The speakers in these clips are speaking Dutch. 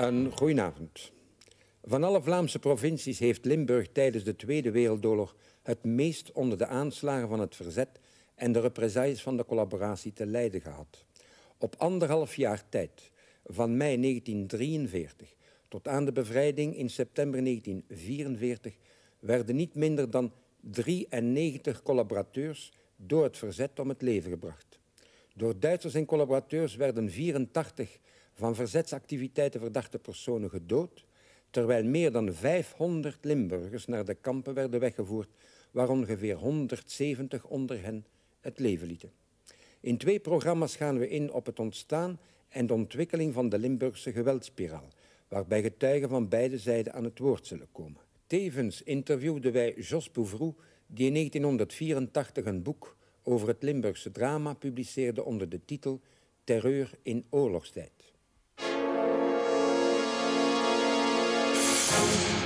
Een goedenavond. Van alle Vlaamse provincies heeft Limburg tijdens de Tweede Wereldoorlog het meest onder de aanslagen van het verzet en de represailles van de collaboratie te lijden gehad. Op anderhalf jaar tijd, van mei 1943 tot aan de bevrijding in september 1944, werden niet minder dan 93 collaborateurs door het verzet om het leven gebracht. Door Duitsers en collaborateurs werden 84 van verzetsactiviteiten verdachte personen gedood, terwijl meer dan 500 Limburgers naar de kampen werden weggevoerd, waar ongeveer 170 onder hen het leven lieten. In twee programma's gaan we in op het ontstaan en de ontwikkeling van de Limburgse geweldspiraal, waarbij getuigen van beide zijden aan het woord zullen komen. Tevens interviewden wij Jos Bouvroux, die in 1984 een boek over het Limburgse drama publiceerde onder de titel Terreur in oorlogstijd. Thank you.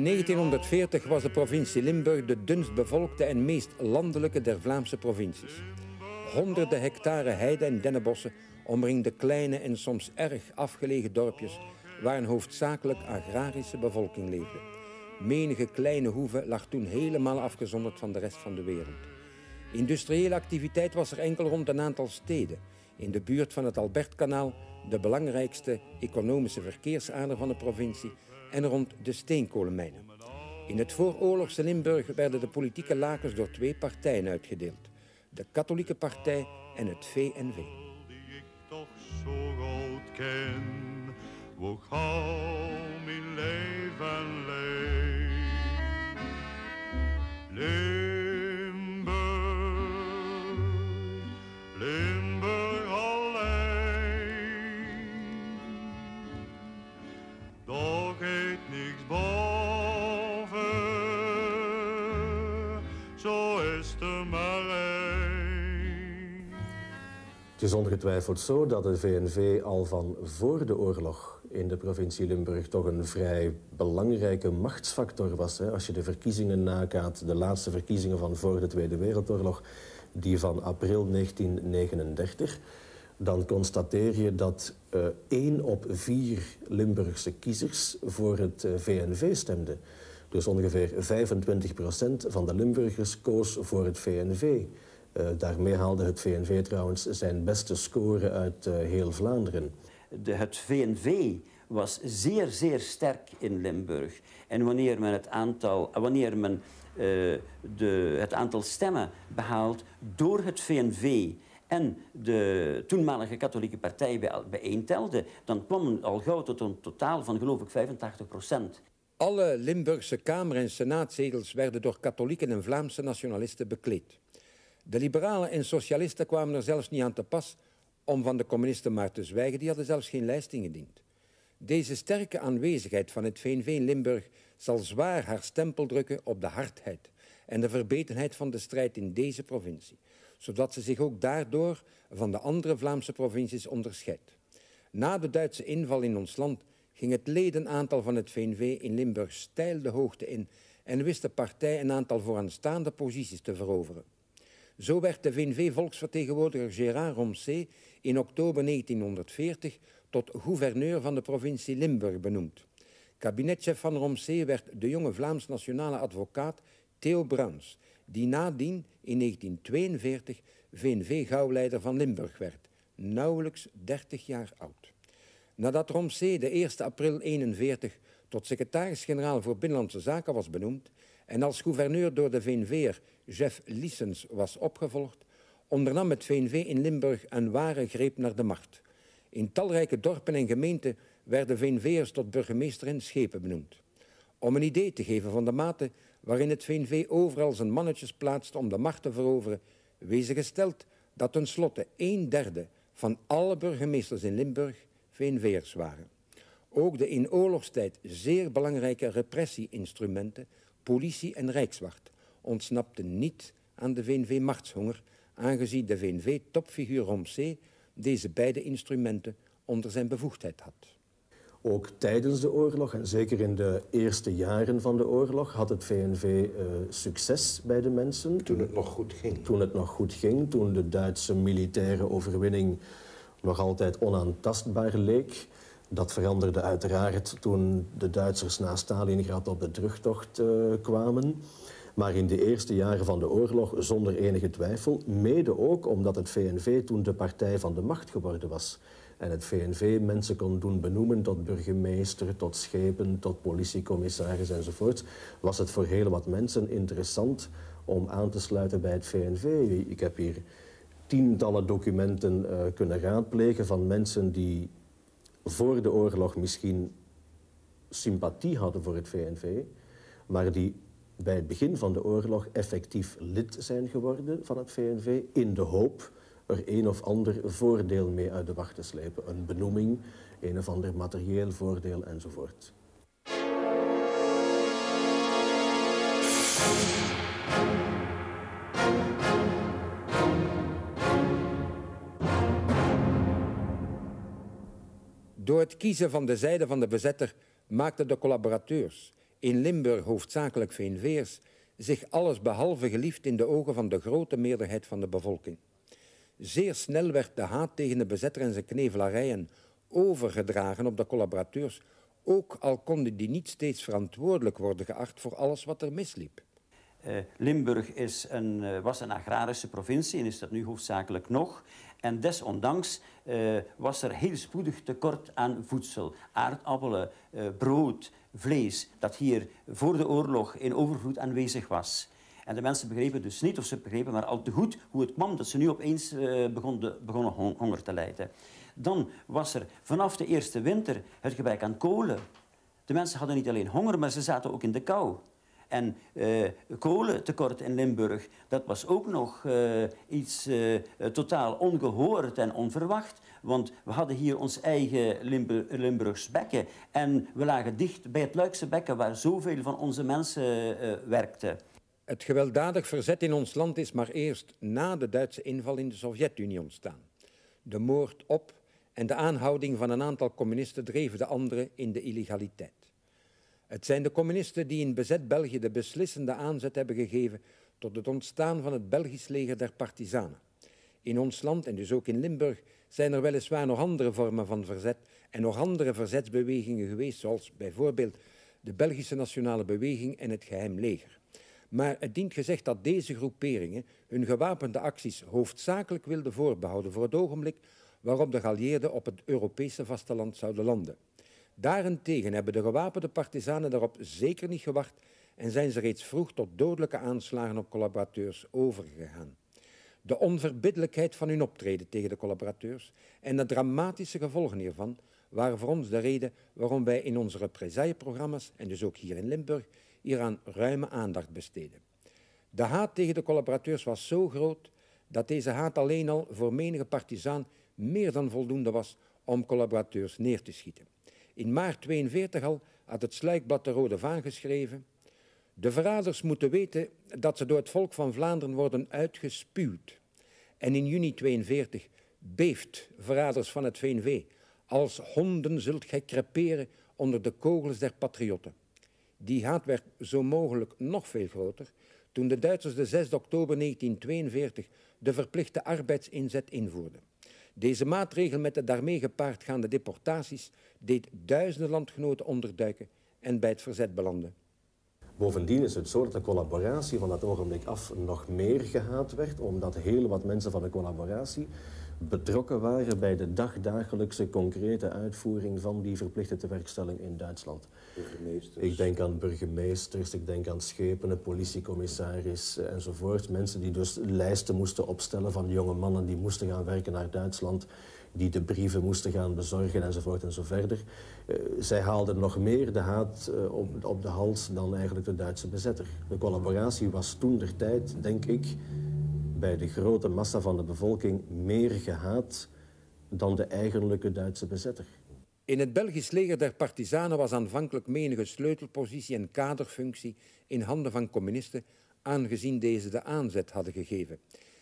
In 1940 was de provincie Limburg de dunst bevolkte en meest landelijke der Vlaamse provincies. Honderden hectare heide en dennenbossen omringden kleine en soms erg afgelegen dorpjes waar een hoofdzakelijk agrarische bevolking leefde. Menige kleine hoeve lag toen helemaal afgezonderd van de rest van de wereld. Industriële activiteit was er enkel rond een aantal steden. In de buurt van het Albertkanaal, de belangrijkste economische verkeersader van de provincie, en rond de steenkolenmijnen. In het vooroorlogse Limburg werden de politieke lakens door twee partijen uitgedeeld. De katholieke partij en het VNV. Die ik toch zo goed ken, Het is ongetwijfeld zo dat de VNV al van voor de oorlog in de provincie Limburg toch een vrij belangrijke machtsfactor was. Hè. Als je de verkiezingen nagaat, de laatste verkiezingen van voor de Tweede Wereldoorlog, die van april 1939, dan constateer je dat uh, één op vier Limburgse kiezers voor het eh, VNV stemde. Dus ongeveer 25 procent van de Limburgers koos voor het VNV. Uh, daarmee haalde het VNV trouwens zijn beste score uit uh, heel Vlaanderen. De, het VNV was zeer, zeer sterk in Limburg. En wanneer men het aantal, wanneer men, uh, de, het aantal stemmen behaalt door het VNV en de toenmalige katholieke partij bijeentelde, dan kwam men al gauw tot een totaal van geloof ik 85 procent. Alle Limburgse Kamer- en Senaatzetels werden door katholieken en Vlaamse nationalisten bekleed. De liberalen en socialisten kwamen er zelfs niet aan te pas om van de communisten maar te zwijgen, die hadden zelfs geen lijst ingediend. Deze sterke aanwezigheid van het VNV in Limburg zal zwaar haar stempel drukken op de hardheid en de verbetenheid van de strijd in deze provincie, zodat ze zich ook daardoor van de andere Vlaamse provincies onderscheidt. Na de Duitse inval in ons land ging het ledenaantal van het VNV in Limburg steil de hoogte in en wist de partij een aantal vooraanstaande posities te veroveren. Zo werd de VNV-volksvertegenwoordiger Gérard Romsé in oktober 1940 tot gouverneur van de provincie Limburg benoemd. Kabinetchef van Romsé werd de jonge Vlaams-nationale advocaat Theo Bruins, die nadien in 1942 VNV-gauwleider van Limburg werd, nauwelijks 30 jaar oud. Nadat Romsé de 1 april 1941 tot secretaris-generaal voor Binnenlandse Zaken was benoemd, en als gouverneur door de VNV'er Jeff Lissens was opgevolgd, ondernam het VNV in Limburg een ware greep naar de macht. In talrijke dorpen en gemeenten werden VNV'ers tot burgemeester en schepen benoemd. Om een idee te geven van de mate waarin het VNV overal zijn mannetjes plaatste om de macht te veroveren, wezen gesteld dat tenslotte een derde van alle burgemeesters in Limburg VNV'ers waren. Ook de in oorlogstijd zeer belangrijke repressie-instrumenten, politie en rijkswacht, ontsnapten niet aan de VNV-machtshonger, aangezien de VNV-topfiguur Romsey deze beide instrumenten onder zijn bevoegdheid had. Ook tijdens de oorlog en zeker in de eerste jaren van de oorlog had het VNV uh, eh, succes bij de mensen. Toen het nog goed ging. Toen het nog goed ging, toen de Duitse militaire overwinning nog altijd onaantastbaar leek. Dat veranderde uiteraard toen de Duitsers na Stalingrad op de terugtocht uh, kwamen. Maar in de eerste jaren van de oorlog zonder enige twijfel. Mede ook omdat het VNV toen de partij van de macht geworden was. En het VNV mensen kon doen benoemen tot burgemeester, tot schepen, tot politiecommissaris enzovoort. Was het voor heel wat mensen interessant om aan te sluiten bij het VNV. Ik heb hier tientallen documenten uh, kunnen raadplegen van mensen die voor de oorlog misschien sympathie hadden voor het VNV, maar die bij het begin van de oorlog effectief lid zijn geworden van het VNV in de hoop er een of ander voordeel mee uit de wacht te slepen. Een benoeming, een of ander materieel voordeel enzovoort. Door het kiezen van de zijde van de bezetter maakten de collaborateurs, in Limburg hoofdzakelijk VNV'ers, zich alles behalve geliefd in de ogen van de grote meerderheid van de bevolking. Zeer snel werd de haat tegen de bezetter en zijn knevelarijen overgedragen op de collaborateurs, ook al konden die niet steeds verantwoordelijk worden geacht voor alles wat er misliep. Uh, Limburg is een, uh, was een agrarische provincie en is dat nu hoofdzakelijk nog. En desondanks uh, was er heel spoedig tekort aan voedsel. Aardappelen, brood, vlees, dat hier voor de oorlog in overvloed aanwezig was. En de mensen begrepen dus niet, of ze begrepen maar al te goed, hoe het kwam dat ze nu opeens uh, begon begonnen honger te lijden. Dan was er vanaf de eerste winter het gebrek aan kolen. De mensen hadden niet alleen honger, maar ze zaten ook in de kou. En uh, kolentekort in Limburg, dat was ook nog uh, iets uh, totaal ongehoord en onverwacht. Want we hadden hier ons eigen Limburg, Limburgs bekken. En we lagen dicht bij het Luikse bekken waar zoveel van onze mensen werkten. Het gewelddadig verzet in ons land is maar eerst na de Duitse inval in de Sovjet-Unie ontstaan. De moord op en de aanhouding van een aantal communisten dreven de anderen in de illegaliteit. Het zijn de communisten die in bezet België de beslissende aanzet hebben gegeven tot het ontstaan van het Belgisch leger der partisanen. In ons land en dus ook in Limburg zijn er weliswaar nog andere vormen van verzet en nog andere verzetsbewegingen geweest, zoals bijvoorbeeld de Belgische Nationale Beweging en het Geheim Leger. Maar het dient gezegd dat deze groeperingen hun gewapende acties hoofdzakelijk wilden voorbehouden voor het ogenblik waarop de geallieerden op het Europese vasteland zouden landen. Daarentegen hebben de gewapende partisanen daarop zeker niet gewacht en zijn ze reeds vroeg tot dodelijke aanslagen op collaborateurs overgegaan. De onverbiddelijkheid van hun optreden tegen de collaborateurs en de dramatische gevolgen hiervan waren voor ons de reden waarom wij in onze represailleprogramma's, en dus ook hier in Limburg, hieraan ruime aandacht besteden. De haat tegen de collaborateurs was zo groot dat deze haat alleen al voor menige partizaan meer dan voldoende was om collaborateurs neer te schieten. In maart 42 al had het sluikblad de Rode Vaan geschreven de verraders moeten weten dat ze door het volk van Vlaanderen worden uitgespuwd. En in juni 42 beeft verraders van het VNV. Als honden zult gij creperen onder de kogels der patriotten. Die haat werd zo mogelijk nog veel groter toen de Duitsers de 6 oktober 1942 de verplichte arbeidsinzet invoerden. Deze maatregel met de daarmee gepaardgaande deportaties deed duizenden landgenoten onderduiken en bij het verzet belanden. Bovendien is het zo dat de collaboratie van dat ogenblik af nog meer gehaat werd, omdat heel wat mensen van de collaboratie betrokken waren bij de dagdagelijkse concrete uitvoering van die verplichte tewerkstelling in Duitsland. Ik denk aan burgemeesters, ik denk aan schepenen, politiecommissaris eh, enzovoort. Mensen die dus lijsten moesten opstellen van jonge mannen die moesten gaan werken naar Duitsland, die de brieven moesten gaan bezorgen enzovoort en zo verder. Uh, zij haalden nog meer de haat uh, op, op de hals dan eigenlijk de Duitse bezetter. De collaboratie was toen der tijd, denk ik, bij de grote massa van de bevolking meer gehaat dan de eigenlijke Duitse bezetter. In het Belgisch leger der partisanen was aanvankelijk menige sleutelpositie en kaderfunctie in handen van communisten, aangezien deze de aanzet hadden gegeven.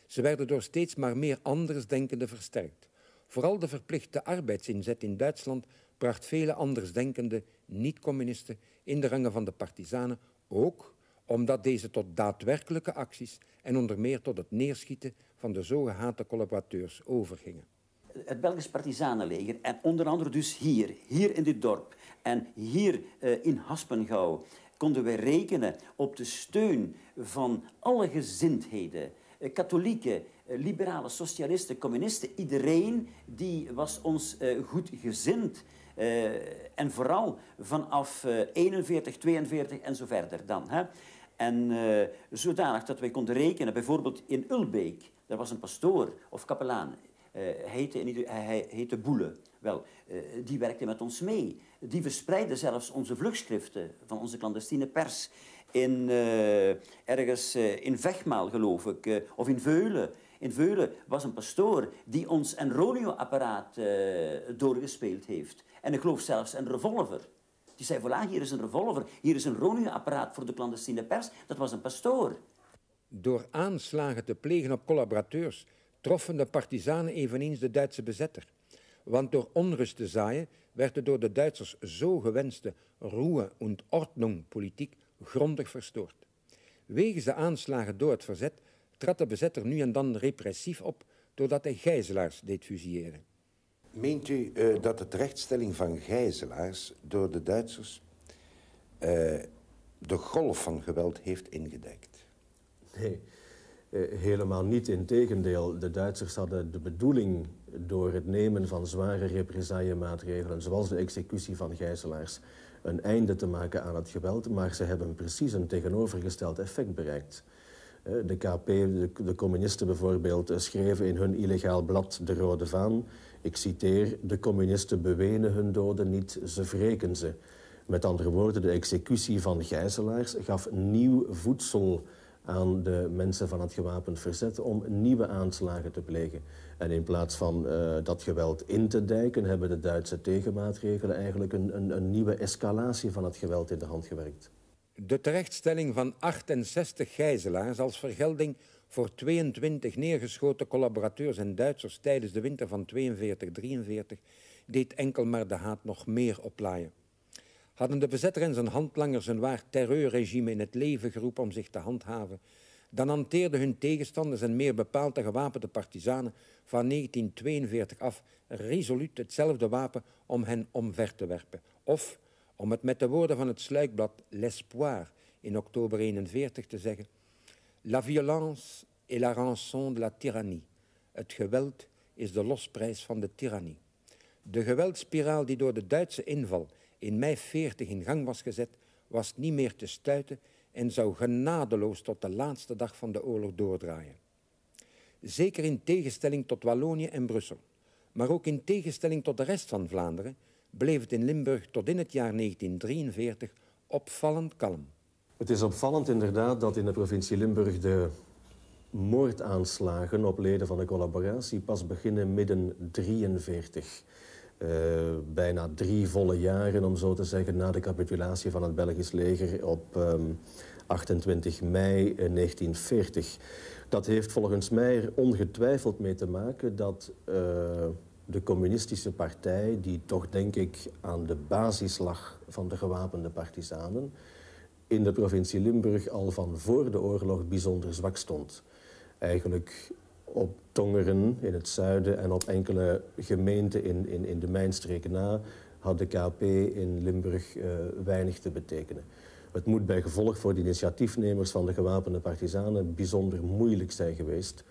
Ze werden door steeds maar meer andersdenkenden versterkt. Vooral de verplichte arbeidsinzet in Duitsland bracht vele andersdenkende niet-communisten in de rangen van de partisanen, ook omdat deze tot daadwerkelijke acties en onder meer tot het neerschieten van de zo gehate collaborateurs overgingen. Het Belgisch Partizanenleger en onder andere dus hier, hier in dit dorp en hier uh, in Haspengouw konden wij rekenen op de steun van alle gezindheden, uh, katholieken, uh, liberale, socialisten, communisten. Iedereen die was ons goed gezind. en vooral vanaf 41, 42 en zo verder dan. Hè. En zodanig dat wij konden rekenen, bijvoorbeeld in Ulbeek, daar was een pastoor of kapelaan, uh, heette, hij heette Boele. Wel, uh, die werkte met ons mee. Die verspreidde zelfs onze vluchtschriften van onze clandestine pers. In, uh, ergens in Vechmaal, geloof ik, of in Veulen. In Veulen was een pastoor die ons een ronio-apparaat doorgespeeld heeft. En ik geloof zelfs een revolver. Die zei, voilà, hier is een revolver, hier is een ronio-apparaat voor de clandestine pers. Dat was een pastoor. Door aanslagen te plegen op collaborateurs troffen de partisanen eveneens de Duitse bezetter. Want door onrust te zaaien werd de door de Duitsers zo gewenste Ruhe- und Ordnung-politiek grondig verstoord. Wegens de aanslagen door het verzet trad de bezetter nu en dan repressief op doordat hij gijzelaars deed fusilleren. Meent u uh, dat de terechtstelling van gijzelaars door de Duitsers uh, de golf van geweld heeft ingedekt? Nee. Eh, helemaal niet. Integendeel, de Duitsers hadden de bedoeling door het nemen van zware represaillemaatregelen, zoals de executie van gijzelaars, een einde te maken aan het geweld, maar ze hebben precies een tegenovergesteld effect bereikt. Eh, de KP, de, de communisten bijvoorbeeld, eh, schreven in hun illegaal blad De Rode Vaan, ik citeer, de communisten bewenen hun doden niet, ze wreken ze. Met andere woorden, de executie van gijzelaars gaf nieuw voedsel aan de mensen van het gewapend verzet om nieuwe aanslagen te plegen. En in plaats van uh, dat geweld in te dijken, hebben de Duitse tegenmaatregelen eigenlijk een, een, een nieuwe escalatie van het geweld in de hand gewerkt. De terechtstelling van 68 gijzelaars als vergelding voor 22 neergeschoten collaborateurs en Duitsers tijdens de winter van 42-43 deed enkel maar de haat nog meer oplaaien hadden de bezetter en zijn handlangers een waar terreurregime in het leven geroepen om zich te handhaven, dan hanteerden hun tegenstanders en meer bepaald de gewapende partisanen van 1942 af resoluut hetzelfde wapen om hen omver te werpen. Of, om het met de woorden van het sluikblad L'Espoir in oktober 41 te zeggen, La violence est la rançon de la tyrannie. Het geweld is de losprijs van de tirannie. De geweldspiraal die door de Duitse inval in mei 40 in gang was gezet, was niet meer te stuiten en zou genadeloos tot de laatste dag van de oorlog doordraaien. Zeker in tegenstelling tot Wallonië en Brussel, maar ook in tegenstelling tot de rest van Vlaanderen, bleef het in Limburg tot in het jaar 1943 opvallend kalm. Het is opvallend inderdaad dat in de provincie Limburg de moordaanslagen op leden van de collaboratie pas beginnen midden 43. Uh, bijna drie volle jaren, om zo te zeggen, na de capitulatie van het Belgisch leger op um, 28 mei 1940. Dat heeft volgens mij er ongetwijfeld mee te maken dat uh, de communistische partij, die toch denk ik aan de basis lag van de gewapende partisanen, in de provincie Limburg al van voor de oorlog bijzonder zwak stond. Eigenlijk op Tongeren in het zuiden en op enkele gemeenten in, in, in de mijnstreken na had de KP in Limburg uh, weinig te betekenen. Het moet bij gevolg voor de initiatiefnemers van de gewapende partisanen bijzonder moeilijk zijn geweest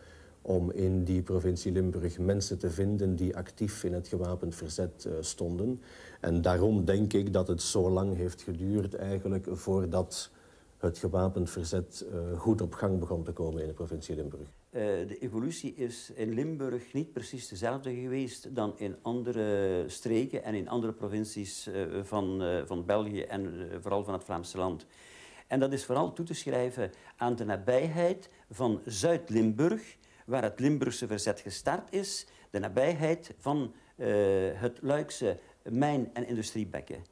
om in die provincie Limburg mensen te vinden die actief in het gewapend verzet uh, stonden. En daarom denk ik dat het zo lang heeft geduurd eigenlijk voordat het gewapend verzet uh, goed op gang begon te komen in de provincie Limburg. Uh, de evolutie is in Limburg niet precies dezelfde geweest dan in andere streken en in andere provincies van, van België en vooral van het Vlaamse land. En dat is vooral toe te schrijven aan de nabijheid van Zuid-Limburg, waar het Limburgse verzet gestart is, de nabijheid van het Luikse mijn- en industriebekken.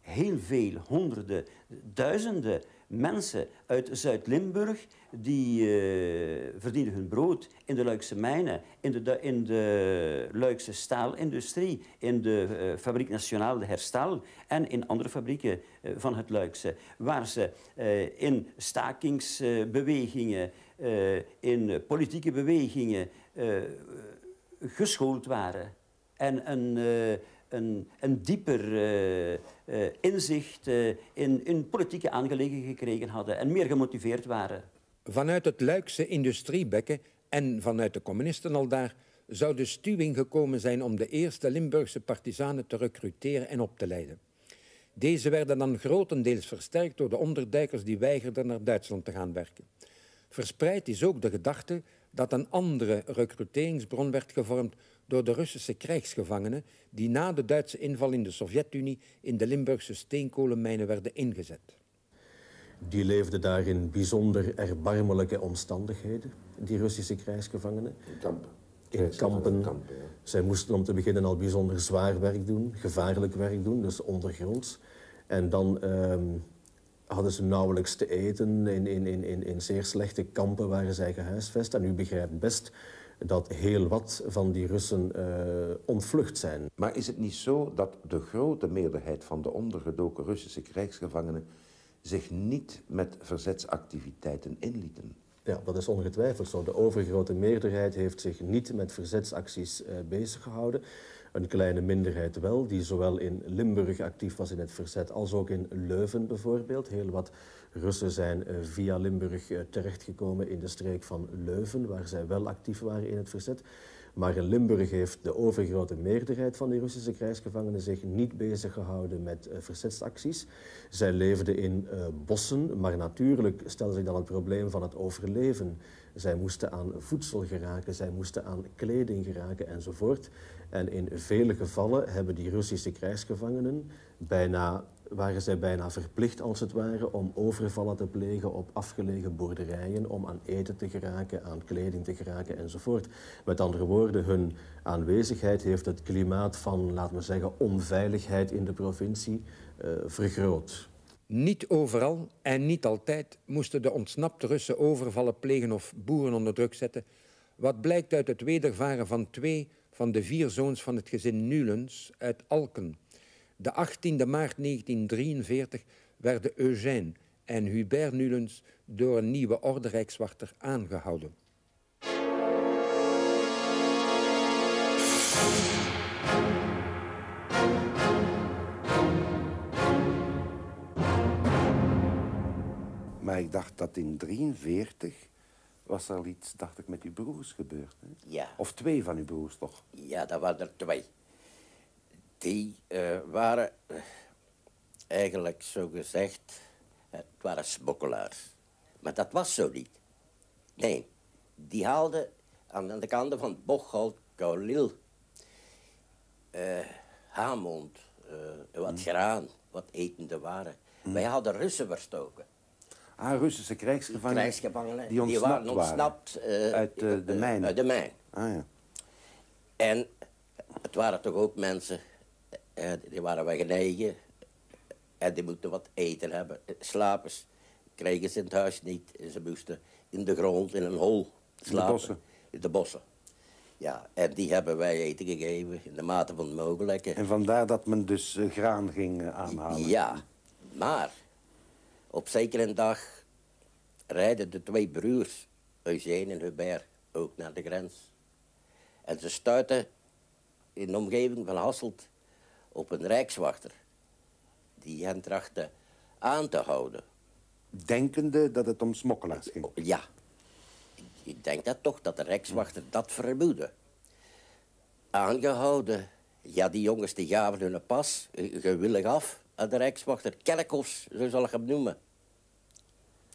Heel veel, honderden, duizenden mensen uit Zuid-Limburg die uh, verdienen hun brood in de Luikse mijnen, in de, in de Luikse staalindustrie, in de uh, Fabriek Nationale de Herstal en in andere fabrieken van het Luikse, waar ze in stakingsbewegingen, in politieke bewegingen geschoold waren en een een, een dieper inzicht in, in politieke aangelegenheden gekregen hadden en meer gemotiveerd waren. Vanuit het Luikse industriebekken en vanuit de communisten al daar zou de stuwing gekomen zijn om de eerste Limburgse partisanen te recruteren en op te leiden. Deze werden dan grotendeels versterkt door de onderduikers die weigerden naar Duitsland te gaan werken. Verspreid is ook de gedachte dat een andere recruteringsbron werd gevormd door de Russische krijgsgevangenen die na de Duitse inval in de Sovjet-Unie in de Limburgse steenkolenmijnen werden ingezet. Die leefden daar in bijzonder erbarmelijke omstandigheden, die Russische krijgsgevangenen. In kampen. In kampen. Zij moesten om te beginnen al bijzonder zwaar werk doen, gevaarlijk werk doen, dus ondergronds. En dan ehm, hadden ze nauwelijks te eten. In, in, in, in zeer slechte kampen waren zij gehuisvest. En u begrijpt best dat heel wat van die Russen uh, ontvlucht zijn. Maar is het niet zo dat de grote meerderheid van de ondergedoken Russische krijgsgevangenen zich niet met verzetsactiviteiten inlieten? Ja, dat is ongetwijfeld zo. De overgrote meerderheid heeft zich niet met verzetsacties uh, bezig gehouden. Een kleine minderheid wel, die zowel in Limburg actief was in het verzet als ook in Leuven bijvoorbeeld. Heel wat Russen zijn uh, via Limburg uh, terechtgekomen in de streek van Leuven, waar zij wel actief waren in het verzet. Maar in Limburg heeft de overgrote meerderheid van die Russische krijgsgevangenen zich niet bezig gehouden met uh, verzetsacties. Zij leefden in bossen, maar natuurlijk stelde zich dan het probleem van het overleven. Zij moesten aan voedsel geraken, zij moesten aan kleding geraken enzovoort. En in vele gevallen hebben die Russische krijgsgevangenen bijna waren zij bijna verplicht, als het ware, om overvallen te plegen op afgelegen boerderijen, om aan eten te geraken, aan kleding te geraken enzovoort. Met andere woorden, hun aanwezigheid heeft het klimaat van, laten we zeggen, onveiligheid in de provincie uh, vergroot. Niet overal en niet altijd moesten de ontsnapte Russen overvallen plegen of boeren onder druk zetten, wat blijkt uit het wedervaren van twee van de vier zoons van het gezin Nulens uit Alken. De 18e maart 1943 werden Eugène en Hubert Nulens door een nieuwe orde Rijkswachter aangehouden. Maar ik dacht dat in 1943 was er al iets, dacht ik, met uw broers gebeurd. Hè? Ja. Of twee van uw broers, toch? Ja, dat waren er twee. Die uh, waren uh, eigenlijk zo gezegd, het waren smokkelaars. Maar dat was zo niet. Nee, die haalden aan de kanten van Bocholt, Kaulil, uh, Hamond, wat mm. graan, wat etende waren. Mm. Wij hadden Russen verstoken. Ah, Russische krijgsgevangenen, krijgsgevangenen die, ontsnapt die waren ontsnapt waren. uit uh, de mijn. Uit de mijn. Ah, ja. En het waren toch ook mensen, die waren wij genegen en die moeten wat eten hebben. Slapers kregen ze in het huis niet. Ze moesten in de grond, in een hol slapen. In de bossen? In de bossen. Ja, en die hebben wij eten gegeven in de mate van het mogelijke. En vandaar dat men dus graan ging aanhalen? Ja, maar op zekere dag rijden de twee broers, Eugène en Hubert, ook naar de grens. En ze stuiten in de omgeving van Hasselt op een rijkswachter. Die hen trachtte aan te houden. Denkende dat het om smokkelaars ging? Ja. Ik denk dat toch, dat de rijkswachter dat vermoedde. Aangehouden. Ja, die jongens die gaven hun pas gewillig af aan de rijkswachter. Kerkhoffs, zo zal ik hem noemen.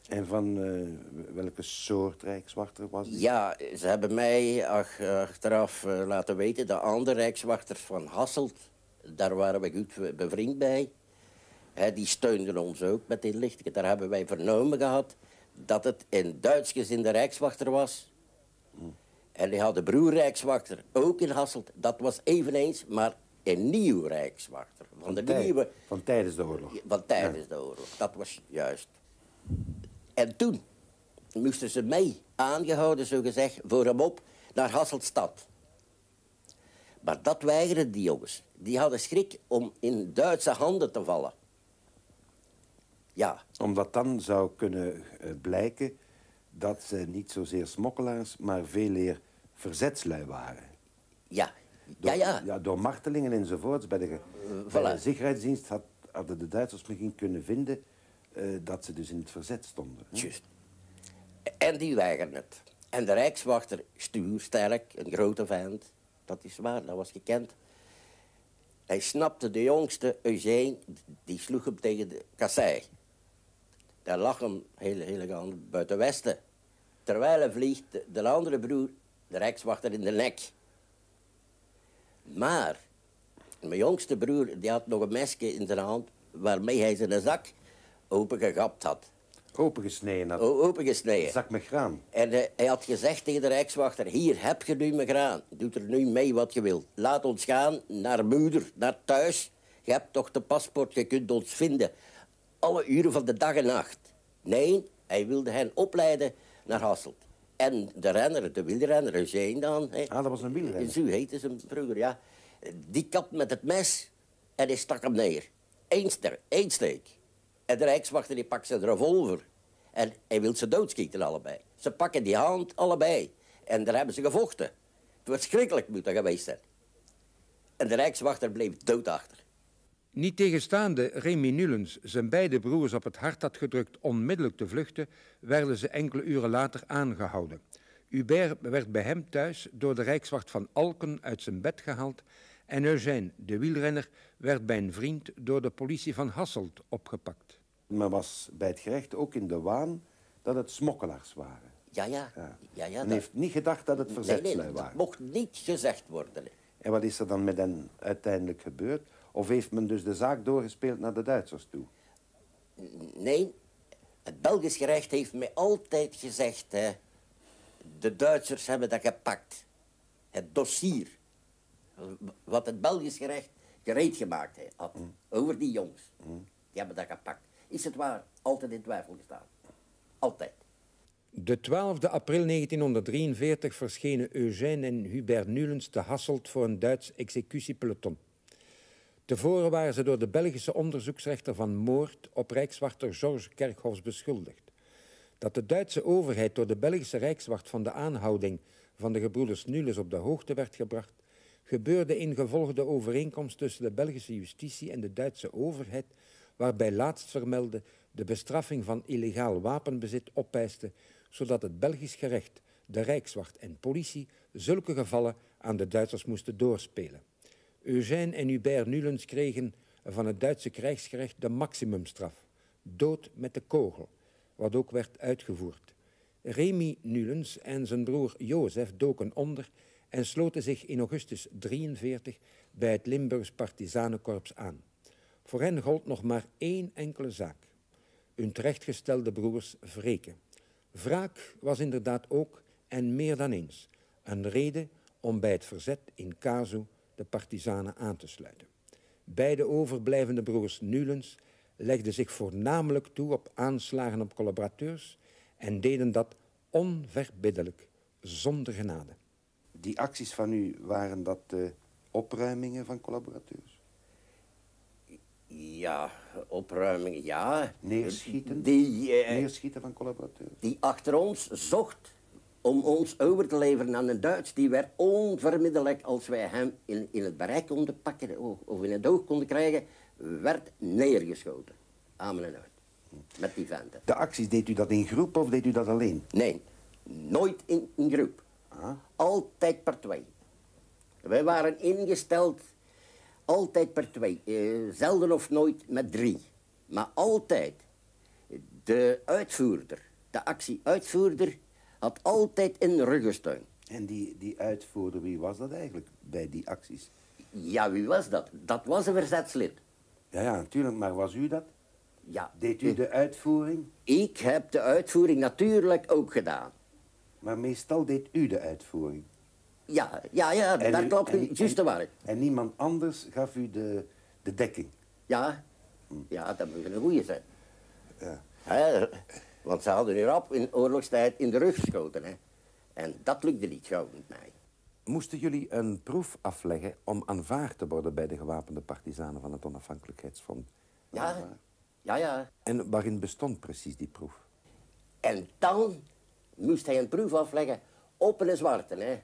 En van uh, welke soort rijkswachter was die? Ja, ze hebben mij ach, achteraf uh, laten weten... de andere rijkswachters van Hasselt, daar waren we goed bevriend bij. He, die steunden ons ook met inlichtingen. Daar hebben wij vernomen gehad dat het een Duitsgezinde rijkswachter was. Hm. En die had de broer rijkswachter ook in Hasselt. Dat was eveneens, maar een nieuw rijkswachter. Van de nieuwe, van tijdens de oorlog. van tijdens de oorlog. Dat was juist. En toen moesten ze mij aangehouden, zo gezegd, voor hem op naar Hasselstad. Maar dat weigerden die jongens. Die hadden schrik om in Duitse handen te vallen. Ja, Omdat dan zou kunnen eh, blijken dat ze niet zozeer smokkelaars, maar veel eer verzetslui waren. ja, Door, ja, ja. door martelingen enzovoorts. Bij de, bij de voilà. Had, hadden de Duitsers misschien kunnen vinden eh, dat ze dus in het verzet stonden. hè. Juist. En die weigeren het. En de rijkswachter, stuur, sterk, een grote vent, dat is waar, dat was gekend. Hij snapte de jongste, Eugène, die sloeg hem tegen de kassei. Daar lag hem heel elegant buiten Westen. Terwijl hij vliegt de, de andere broer, de rijkswachter, in de nek. Maar mijn jongste broer die had nog een mesje in zijn hand waarmee hij zijn zak opengegapt had. Opengesneden had. O- Opengesneden. Zak met graan. En eh, hij had gezegd tegen de rijkswachter, hier heb je nu mijn graan. Doe er nu mee wat je wilt. Laat ons gaan naar moeder, naar thuis. Je hebt toch de paspoort, je kunt ons vinden. Alle uren van de dag en nacht. Nee, hij wilde hen opleiden naar Hasselt. En de renner, de wielrenner, Eugène dan. Ah, dat was een wielrenner. Zo heette zijn broer, ja. Die kapt met het mes en hij stak hem neer. Eén ster, één steek. De rijkswachter die pakt zijn revolver. En hij wil ze doodschieten allebei. Ze pakken die hand allebei. En daar hebben ze gevochten. Het verschrikkelijk moet dat geweest zijn. En de rijkswachter bleef dood achter. Niet tegenstaande Remy Nulens zijn beide broers op het hart had gedrukt onmiddellijk te vluchten, werden ze enkele uren later aangehouden. Hubert werd bij hem thuis door de rijkswacht van Alken uit zijn bed gehaald en Eugène, de wielrenner, werd bij een vriend door de politie van Hasselt opgepakt. Maar was bij het gerecht ook in de waan dat het smokkelaars waren. Ja, ja. Ja. ja, ja en dat- heeft niet gedacht dat het nee, verzetslui nee, waren. mocht niet gezegd worden. En wat is er dan met hen uiteindelijk gebeurd? Of heeft men dus de zaak doorgespeeld naar de Duitsers toe? Nee, het Belgisch gerecht heeft mij altijd gezegd... Hè, de Duitsers hebben dat gepakt. Het dossier. Wat het Belgisch gerecht gereed gemaakt had. Over die jongens. Die hebben dat gepakt. Is het waar? Altijd in twijfel gestaan. Altijd. De 12 april 1943 verschenen Eugène en Hubert Nulens te Hasselt voor een Duits executiepeloton. Tevoren waren ze door de Belgische onderzoeksrechter van moord op rijkswachter Georges Kerkhofs beschuldigd. Dat de Duitse overheid door de Belgische rijkswacht van de aanhouding van de gebroeders Nulens op de hoogte werd gebracht, gebeurde ingevolge de overeenkomst tussen de Belgische justitie en de Duitse overheid, waarbij laatstvermelde de bestraffing van illegaal wapenbezit opeiste, zodat het Belgisch gerecht, de rijkswacht en politie zulke gevallen aan de Duitsers moesten doorspelen. Eugène en Hubert Nulens kregen van het Duitse krijgsgerecht de maximumstraf, dood met de kogel, wat ook werd uitgevoerd. Remy Nulens en zijn broer Jozef doken onder en sloten zich in augustus 43 bij het Limburgs Partizanenkorps aan. Voor hen gold nog maar één enkele zaak: hun terechtgestelde broers wreken. Wraak was inderdaad ook, en meer dan eens, een reden om bij het verzet in Kazu de partizanen aan te sluiten. Beide overblijvende broers Nulens legden zich voornamelijk toe op aanslagen op collaborateurs en deden dat onverbiddelijk, zonder genade. Die acties van u, waren dat eh, opruimingen van collaborateurs? Ja, opruiming, ja. Neerschieten? Die, eh, Neerschieten van collaborateurs? die achter ons zocht om ons over te leveren aan de Duits, die werd onvermiddelijk, als wij hem in, in het bereik konden pakken of, in het oog konden krijgen, werd neergeschoten. Amen en uit. Met die venten. De acties, deed u dat in groep of deed u dat alleen? Nee, nooit in een groep. Altijd per twee. Wij waren ingesteld altijd per twee. Eh, zelden of nooit met drie. Maar altijd. De uitvoerder, de actieuitvoerder, had altijd een ruggensteun. En die, die uitvoerder, wie was dat eigenlijk bij die acties? Ja, wie was dat? Dat was een verzetslid. Ja, ja, natuurlijk, maar was u dat? Ja. Deed u de uitvoering? Ik heb de uitvoering natuurlijk ook gedaan. Maar meestal deed u de uitvoering. Ja, ja, ja, En dat u- klopt. en- Juist en- waar. En niemand anders gaf u de, de dekking. Ja, ja, dat moet een goeie zijn. Ja. Want ze hadden Irap in oorlogstijd in de rug geschoten. Hè. En dat lukte niet gauw met mij. Moesten jullie een proef afleggen om aanvaard te worden bij de gewapende partizanen van het onafhankelijkheidsfront? Ja, ja, ja. En waarin bestond precies die proef? En dan moest hij een proef afleggen op een zwarte. Hè.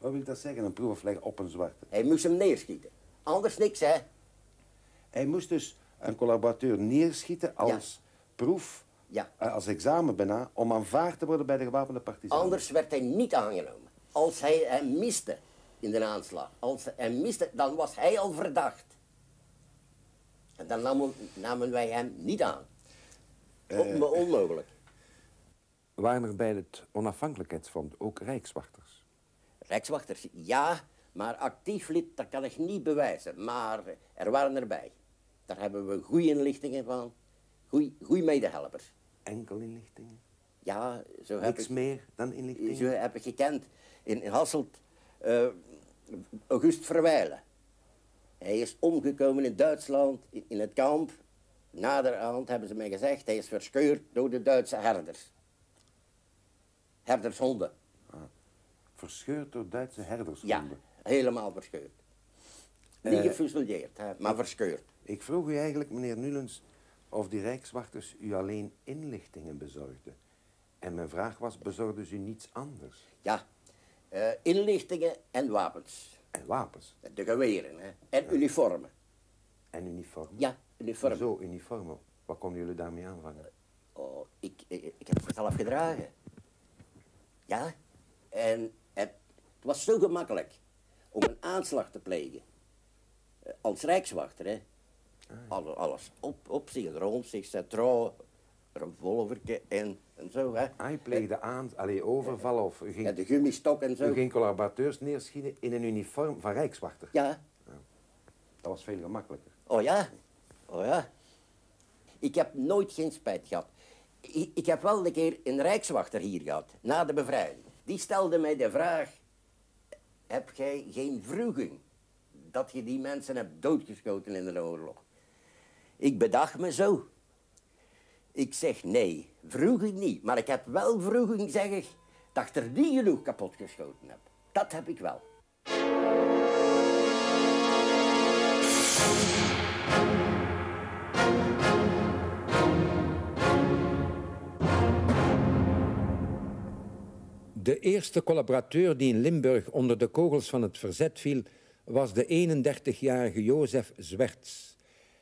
Wat wil dat zeggen, een proef afleggen op een zwarte? Hij moest hem neerschieten. Anders niks, hè. Hij moest dus een collaborateur neerschieten als proef, Ja. eh, als examen bijna, om aanvaard te worden bij de gewapende partisanen. Anders werd hij niet aangenomen. Als hij hem miste in de aanslag, als hij hem miste, dan was hij al verdacht. En dan namen, namen wij hem niet aan. On- onmogelijk. Waren er bij het onafhankelijkheidsfront ook rijkswachters? Rijkswachters, ja, maar actief lid, dat kan ik niet bewijzen. Maar er waren erbij. Daar hebben we goede inlichtingen van. Goeie medehelpers. Enkel inlichtingen? Ja, zo heb Niks ik... meer dan inlichtingen? Zo heb ik gekend. In, in Hasselt, eh August Verwijlen. Hij is omgekomen in Duitsland, in, in het kamp. Naderhand hebben ze mij gezegd, hij is verscheurd door de Duitse herders. Herdershonden. Verscheurd door Duitse Ja, herdershonden. helemaal verscheurd. Niet Eh, gefusilleerd, hè, maar verscheurd. Ik vroeg u eigenlijk, meneer Nulens, of die rijkswachters u alleen inlichtingen bezorgden. En mijn vraag was, bezorgden ze u niets anders? Ja, eh, inlichtingen en wapens. En wapens? De geweren hè, en uniformen. En uniformen? Ja, uniformen. Zo, uniformen. Wat konden jullie daarmee aanvangen? Oh, ik, ik, ik heb het zelf gedragen. Ja, en het, was zo gemakkelijk om een aanslag te plegen. Eh, Als rijkswachter, hè. Alles, alles op, op zich, rond zich, centraal, revolverke en, en zo, hè. Ah, je pleegde aan, allee, overvallen of u ging, En de gummistok en u zo. ging collaborateurs neerschieten in een uniform van rijkswachter. Ja, Dat was veel gemakkelijker. oh ja, oh ja. Ik heb nooit geen spijt gehad. Ik, ik heb wel een keer een rijkswachter hier gehad, na de bevrijding. Die stelde mij de vraag, heb jij geen vroeging dat je die mensen hebt doodgeschoten in de oorlog? Ik bedacht me zo. Ik zeg nee, vroeging niet. Maar ik heb wel vroeging, zeg ik, dat ik er niet genoeg kapot geschoten heb. Dat heb ik wel. De eerste collaborateur die in Limburg onder de kogels van het verzet viel, was de 31-jarige Jozef Zwerts.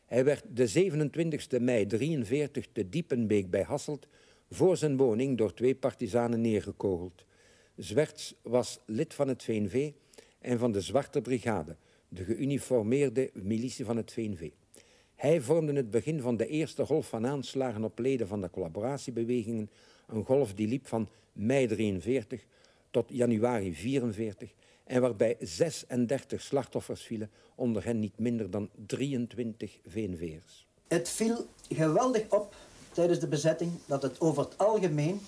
Hij werd de 27 mei 43 te Diepenbeek bij Hasselt voor zijn woning door twee partizanen neergekogeld. Zwerts was lid van het VNV en van de Zwarte Brigade, de geuniformeerde militie van het VNV. Hij vormde het begin van de eerste golf van aanslagen op leden van de collaboratiebewegingen, een golf die liep van mei 43 tot januari 44 en waarbij 36 slachtoffers vielen, onder hen niet minder dan 23 VNV'ers. Het viel geweldig op tijdens de bezetting dat het over het algemeen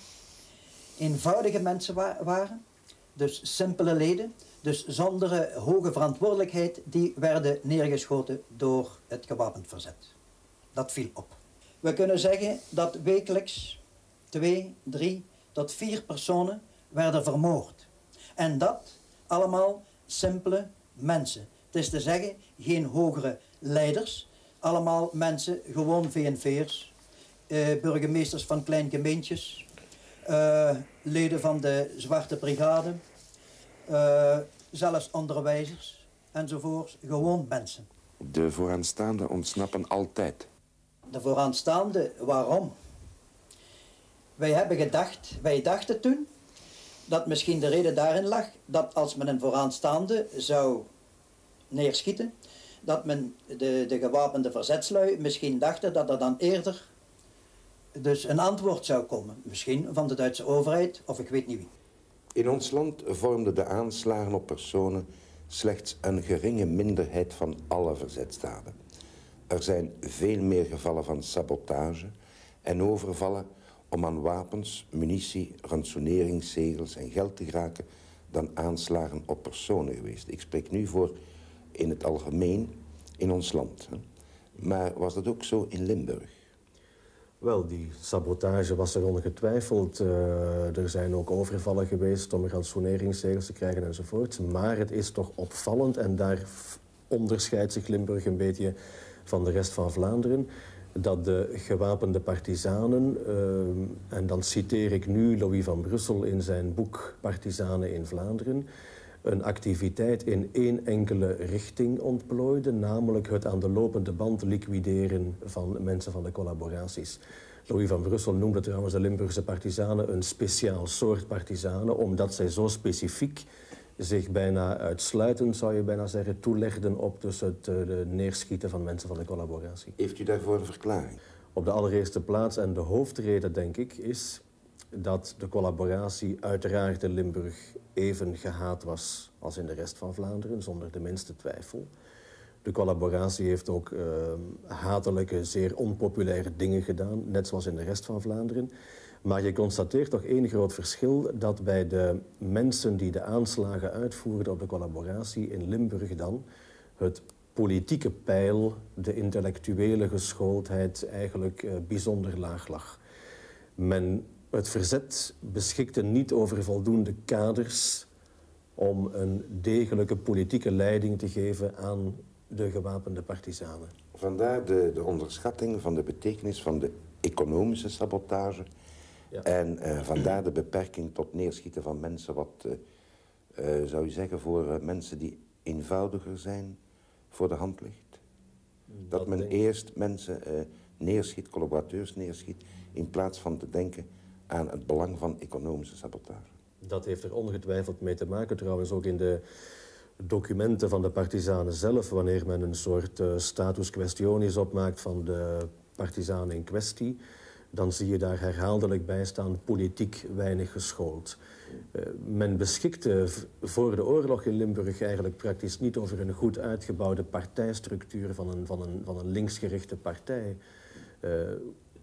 eenvoudige mensen wa- waren, dus simpele leden, dus zonder hoge verantwoordelijkheid, die werden neergeschoten door het gewapend verzet. Dat viel op. We kunnen zeggen dat wekelijks twee, drie tot vier personen werden vermoord. En dat allemaal simpele mensen. Het is te zeggen, geen hogere leiders, allemaal mensen, gewoon VNV'ers, eh, burgemeesters van kleine gemeentjes, eh, leden van de Zwarte Brigade, eh, zelfs onderwijzers enzovoort, gewoon mensen. De vooraanstaanden ontsnappen altijd. De vooraanstaande, waarom? Wij hebben gedacht, wij dachten toen dat misschien de reden daarin lag dat als men een vooraanstaande zou neerschieten, dat men de, de gewapende verzetslui misschien dachten dat er dan eerder dus een antwoord zou komen. Misschien van de Duitse overheid of ik weet niet wie. In ons land vormden de aanslagen op personen slechts een geringe minderheid van alle verzetstaden. Er zijn veel meer gevallen van sabotage en overvallen om aan wapens, munitie, ransoneringszegels en geld te geraken dan aanslagen op personen geweest. Ik spreek nu voor in het algemeen in ons land. Maar was dat ook zo in Limburg? Wel, die sabotage was er ongetwijfeld. Uh, er zijn ook overvallen geweest om ransoneringsregels te krijgen enzovoort. Maar het is toch opvallend, en daar onderscheidt zich Limburg een beetje van de rest van Vlaanderen, dat de gewapende partizanen, uh, en dan citeer ik nu Louis van Brussel in zijn boek Partizanen in Vlaanderen, een activiteit in één enkele richting ontplooide, namelijk het aan de lopende band liquideren van mensen van de collaboraties. Louis van Brussel noemde trouwens de Limburgse partizanen een speciaal soort partizanen, omdat zij zo specifiek zich bijna uitsluitend, zou je bijna zeggen, toelegden op dus het uh, de neerschieten van mensen van de collaboratie. Heeft u daarvoor een verklaring? Op de allereerste plaats en de hoofdreden, denk ik, is dat de collaboratie uiteraard in Limburg even gehaat was als in de rest van Vlaanderen, zonder de minste twijfel. De collaboratie heeft ook uh, hatelijke, zeer onpopulaire dingen gedaan, net zoals in de rest van Vlaanderen. Maar je constateert toch één groot verschil, dat bij de mensen die de aanslagen uitvoerden op de collaboratie in Limburg dan, het politieke pijl, de intellectuele geschooldheid eigenlijk uh, bijzonder laag lag. Men het verzet beschikte niet over voldoende kaders om een degelijke politieke leiding te geven aan de gewapende partisanen. Vandaar de, de onderschatting van de betekenis van de economische sabotage. Ja. En uh, vandaar de beperking tot neerschieten van mensen, wat uh, uh, zou je zeggen voor mensen die eenvoudiger zijn voor de hand ligt. Dat, Dat men eerst mensen neerschiet, collaborateurs neerschiet, in plaats van te denken aan het belang van economische sabotage. Dat heeft er ongetwijfeld mee te maken, trouwens ook in de documenten van de partizanen zelf, wanneer men een soort uh, status questionis opmaakt van de partizanen in kwestie, dan zie je daar herhaaldelijk bij staan politiek weinig geschoold. Uh, men beschikte voor de oorlog in Limburg eigenlijk praktisch niet over een goed uitgebouwde partijstructuur van een, van een, van een linksgerichte partij. Uh,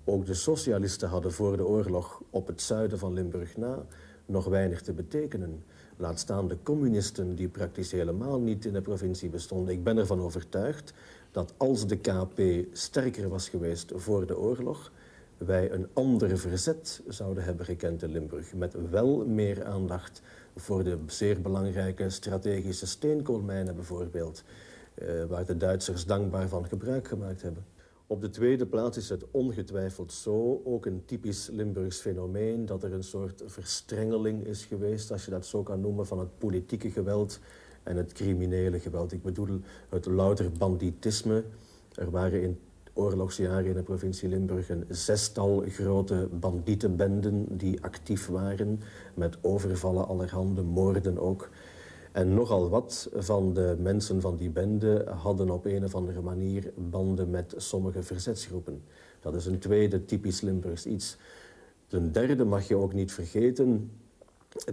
ook de socialisten hadden voor de oorlog op het zuiden van Limburg na nog weinig te betekenen. Laat staan de communisten die praktisch helemaal niet in de provincie bestonden. Ik ben ervan overtuigd dat als de KP sterker was geweest voor de oorlog, wij een ander verzet zouden hebben gekend in Limburg. Met wel meer aandacht voor de zeer belangrijke strategische steenkoolmijnen bijvoorbeeld, eh, waar de Duitsers dankbaar van gebruik gemaakt hebben. Op de tweede plaats is het ongetwijfeld zo, ook een typisch Limburgs fenomeen, dat er een soort verstrengeling is geweest, als je dat zo kan noemen, van het politieke geweld en het criminele geweld. Ik bedoel het louter banditisme. Er waren in oorlogsjaren in de provincie Limburg een zestal grote bandietenbenden die actief waren, met overvallen allerhande, moorden ook. En nogal wat van de mensen van die bende hadden op een of andere manier banden met sommige verzetsgroepen. Dat is een tweede typisch Limburgs iets. Ten derde mag je ook niet vergeten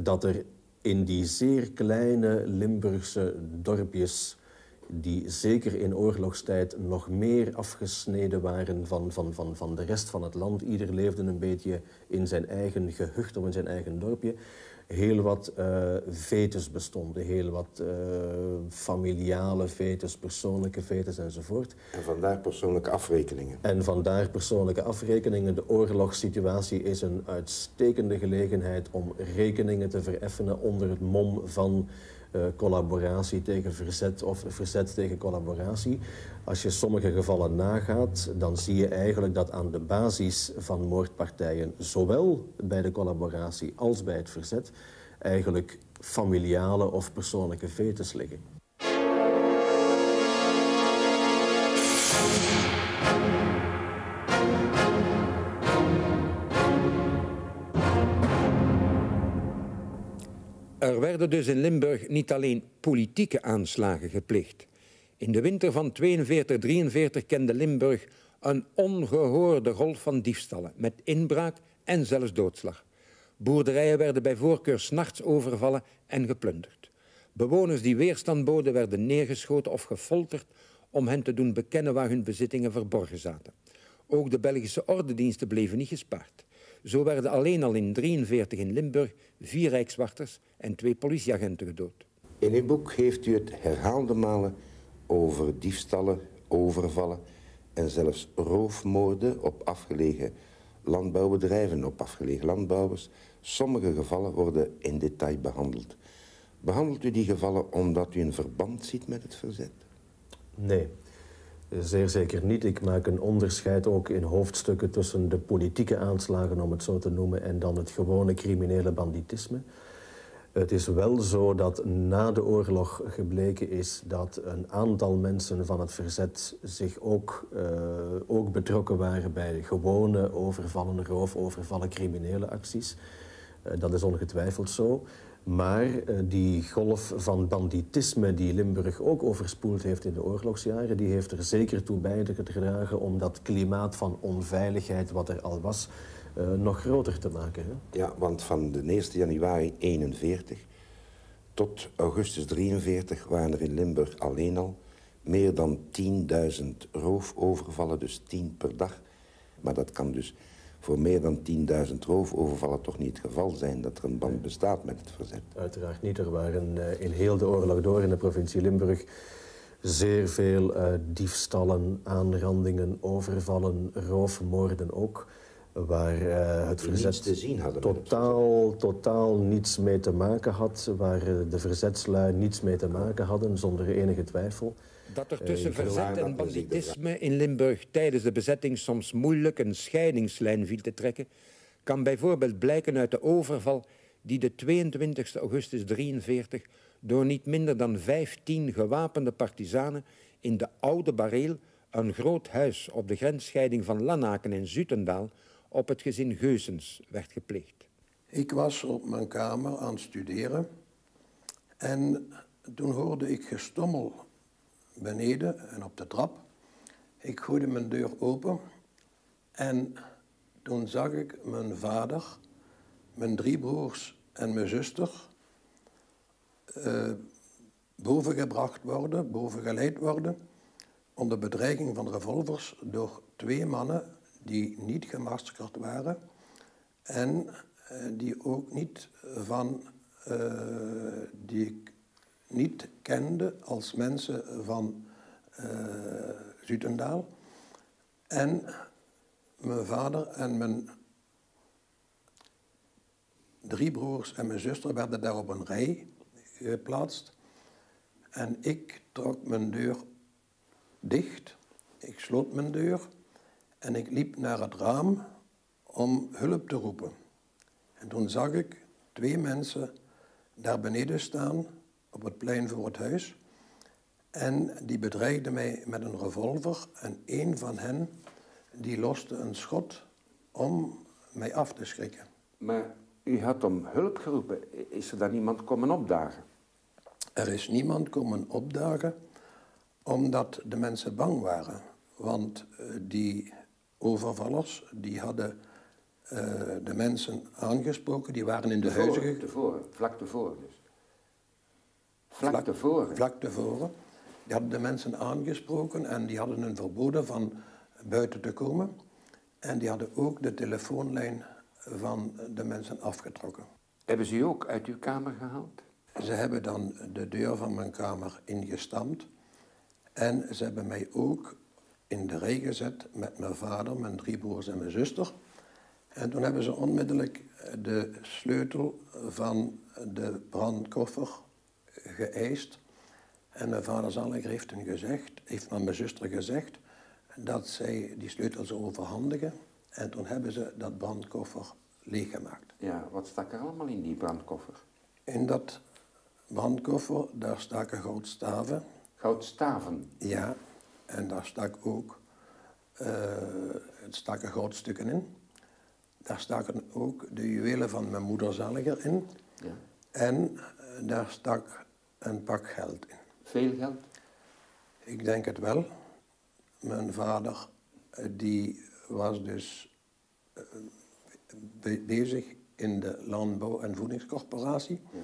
dat er in die zeer kleine Limburgse dorpjes, die zeker in oorlogstijd nog meer afgesneden waren van, van, van, van de rest van het land. Ieder leefde een beetje in zijn eigen gehucht of in zijn eigen dorpje heel wat uh, vetes bestonden. Heel wat uh, familiale vetes, persoonlijke vetes enzovoort. En vandaar persoonlijke afrekeningen. En vandaar persoonlijke afrekeningen. De oorlogssituatie is een uitstekende gelegenheid om rekeningen te vereffenen onder het mom van collaboratie tegen verzet of verzet tegen collaboratie. Als je sommige gevallen nagaat, dan zie je eigenlijk dat aan de basis van moordpartijen, zowel bij de collaboratie als bij het verzet, eigenlijk familiale of persoonlijke vetes liggen. Werden dus in Limburg niet alleen politieke aanslagen gepleegd. In de winter van 42-43 kende Limburg een ongehoorde golf van diefstallen met inbraak en zelfs doodslag. Boerderijen werden bij voorkeur s'nachts overvallen en geplunderd. Bewoners die weerstand boden werden neergeschoten of gefolterd om hen te doen bekennen waar hun bezittingen verborgen zaten. Ook de Belgische ordendiensten bleven niet gespaard. Zo werden alleen al in 1943 in Limburg vier rijkswachters en twee politieagenten gedood. In uw boek heeft u het herhaalde malen over diefstallen, overvallen en zelfs roofmoorden op afgelegen landbouwbedrijven, op afgelegen landbouwers. Sommige gevallen worden in detail behandeld. Behandelt u die gevallen omdat u een verband ziet met het verzet? Nee, zeer zeker niet. Ik maak een onderscheid ook in hoofdstukken tussen de politieke aanslagen, om het zo te noemen, en dan het gewone criminele banditisme. Het is wel zo dat na de oorlog gebleken is dat een aantal mensen van het verzet zich ook, uh, ook betrokken waren bij gewone overvallen, roofovervallen, criminele acties. Uh, dat is ongetwijfeld zo. Maar uh, die golf van banditisme die Limburg ook overspoeld heeft in de oorlogsjaren, die heeft er zeker toe bijgedragen om dat klimaat van onveiligheid wat er al was, uh, nog groter te maken. Hè? Ja, want van de 1 januari 41 tot augustus 43 waren er in Limburg alleen al meer dan 10.000 roofovervallen, dus 10 per dag. Maar dat kan dus voor meer dan 10.000 roofovervallen toch niet het geval zijn dat er een band bestaat met het verzet. Uiteraard niet. Er waren uh, in heel de oorlog door in de provincie Limburg zeer veel uh, diefstallen, aanrandingen, overvallen, roofmoorden ook waar uh, het verzet te zien hadden totaal, totaal niets mee te maken had, waar de verzetslui niets mee te maken hadden, zonder enige twijfel. Dat er tussen uh, verzet en banditisme in Limburg tijdens de bezetting soms moeilijk een scheidingslijn viel te trekken, kan bijvoorbeeld blijken uit de overval die de 22 augustus 43 door niet minder dan 15 gewapende partizanen in de Oude Bareel, een groot huis op de grensscheiding van Lanaken en Zutendaal, op het gezin Geusens werd gepleegd. Ik was op mijn kamer aan het studeren en toen hoorde ik gestommel beneden en op de trap. Ik gooide mijn deur open en toen zag ik mijn vader, mijn drie broers en mijn zuster uh, bovengebracht worden, bovengeleid worden, onder bedreiging van revolvers door twee mannen die niet gemaskerd waren en uh, die ook niet van, uh, die ik niet kende als mensen van uh, Zutendaal. En mijn vader en mijn drie broers en mijn zuster werden daar op een rij geplaatst. En ik trok mijn deur dicht. Ik sloot mijn deur en ik liep naar het raam om hulp te roepen. En toen zag ik twee mensen daar beneden staan op het plein voor het huis. En die bedreigden mij met een revolver. En een van hen die loste een schot om mij af te schrikken. Maar u had om hulp geroepen. Is er dan niemand komen opdagen? Er is niemand komen opdagen omdat de mensen bang waren. Want uh, die overvallers, die hadden uh, de mensen aangesproken, die waren in de tevoren, huizen... Tevoren, vlak tevoren dus. Vlak, vlak tevoren? Vlak tevoren. Die hadden de mensen aangesproken en die hadden een verboden van buiten te komen. En die hadden ook de telefoonlijn van de mensen afgetrokken. Hebben ze u ook uit uw kamer gehaald? Ze hebben dan de deur van mijn kamer ingestampt. En ze hebben mij ook in de rij gezet met mijn vader, mijn drie broers en mijn zuster. En toen hebben ze onmiddellijk de sleutel van de brandkoffer geëist. En mijn vader Zalliger heeft gezegd, heeft aan mijn zuster gezegd, dat zij die sleutel zou overhandigen. En toen hebben ze dat brandkoffer leeggemaakt. Ja, wat stak er allemaal in die brandkoffer? In dat brandkoffer, daar staken goudstaven. Goudstaven? Ja, en daar stak ook, uh, het staken goudstukken in. Daar staken ook de juwelen van mijn moeder Zaliger in. Ja. En uh, daar stak een pak geld in. Veel geld? Ik denk het wel. Mijn vader, uh, die was dus be bezig in de Landbouw- en Voedingscorporatie. Ja.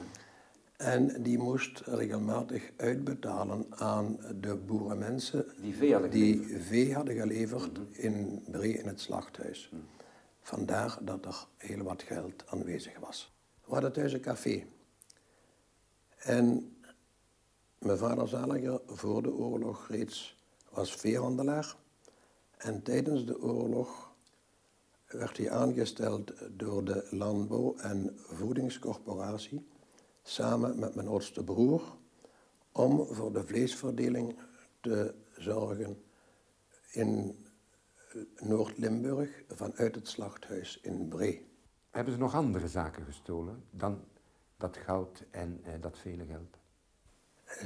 En die moest regelmatig uitbetalen aan de boerenmensen die vee hadden die geleverd, vee hadden geleverd mm -hmm. in Bree in het slachthuis. Mm. Vandaar dat er heel wat geld aanwezig was. We hadden thuis een café. En mijn vader Zaliger voor de oorlog reeds was veehandelaar. En tijdens de oorlog werd hij aangesteld door de Landbouw- en Voedingscorporatie samen met mijn oudste broer om voor de vleesverdeling te zorgen in Noord-Limburg vanuit het slachthuis in Bree. Hebben ze nog andere zaken gestolen dan dat goud en eh, dat vele geld?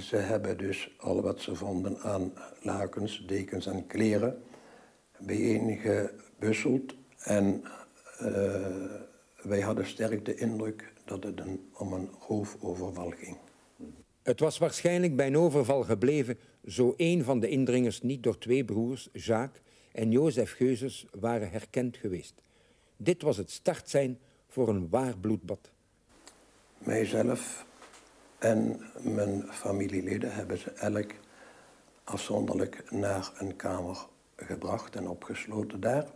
Ze hebben dus al wat ze vonden aan lakens, dekens en kleren bijeengebusseld. En uh, wij hadden sterk de indruk dat het een, om een roofoverval ging. Het was waarschijnlijk bij een overval gebleven zo een van de indringers niet door twee broers, Jacques en Jozef Geuzes, waren herkend geweest. Dit was het startsein voor een waar bloedbad. Mijzelf en mijn familieleden hebben ze elk afzonderlijk naar een kamer gebracht en opgesloten daar.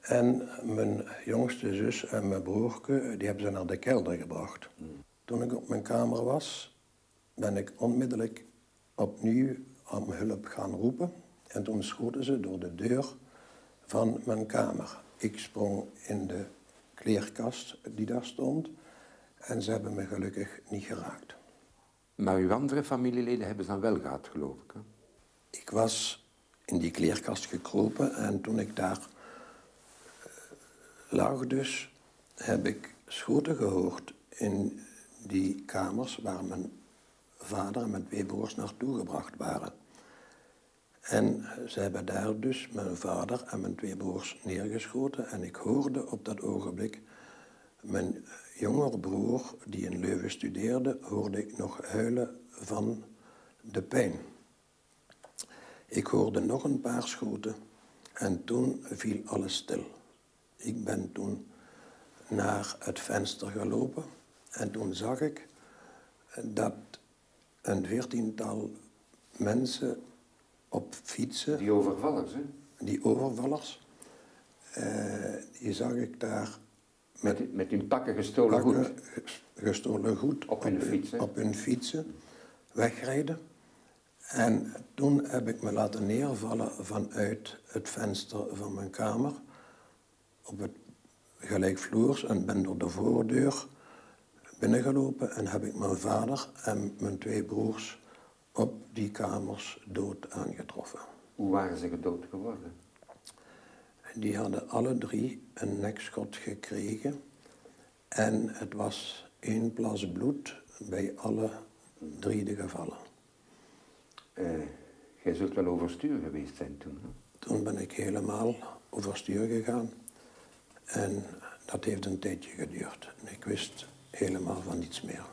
En mijn jongste zus en mijn broerke, die hebben ze naar de kelder gebracht. Toen ik op mijn kamer was, ben ik onmiddellijk opnieuw om hulp gaan roepen. En toen schoten ze door de deur van mijn kamer. Ik sprong in de kleerkast die daar stond. En ze hebben me gelukkig niet geraakt. Maar uw andere familieleden hebben ze dan wel gehad, geloof ik. Ik was in die kleerkast gekropen en toen ik daar uh, lag dus, heb ik schoten gehoord in die kamers waar mijn vader en mijn twee broers naartoe gebracht waren. En ze hebben daar dus mijn vader en mijn twee broers neergeschoten. En ik hoorde op dat ogenblik mijn jongere broer, die in Leuven studeerde, hoorde ik nog huilen van de pijn. Ik hoorde nog een paar schoten en toen viel alles stil. Ik ben toen naar het venster gelopen en toen zag ik dat een veertiental mensen op fietsen. Die overvallers, hè? Die overvallers. Uh, die zag ik daar met, met hun pakken gestolen goed. Gestolen goed. Op hun fietsen. Op hun fietsen wegrijden. En toen heb ik me laten neervallen vanuit het venster van mijn kamer. Op het gelijkvloers en ben door de voordeur binnengelopen. En heb ik mijn vader en mijn twee broers op die kamers dood aangetroffen. Hoe waren ze gedood geworden? Die hadden alle drie een nekschot gekregen. En het was één plas bloed bij alle drie de gevallen. Uh, jij zult wel overstuur geweest zijn toen? Hè? Toen ben ik helemaal overstuur gegaan. En dat heeft een tijdje geduurd. En ik wist helemaal van niets meer.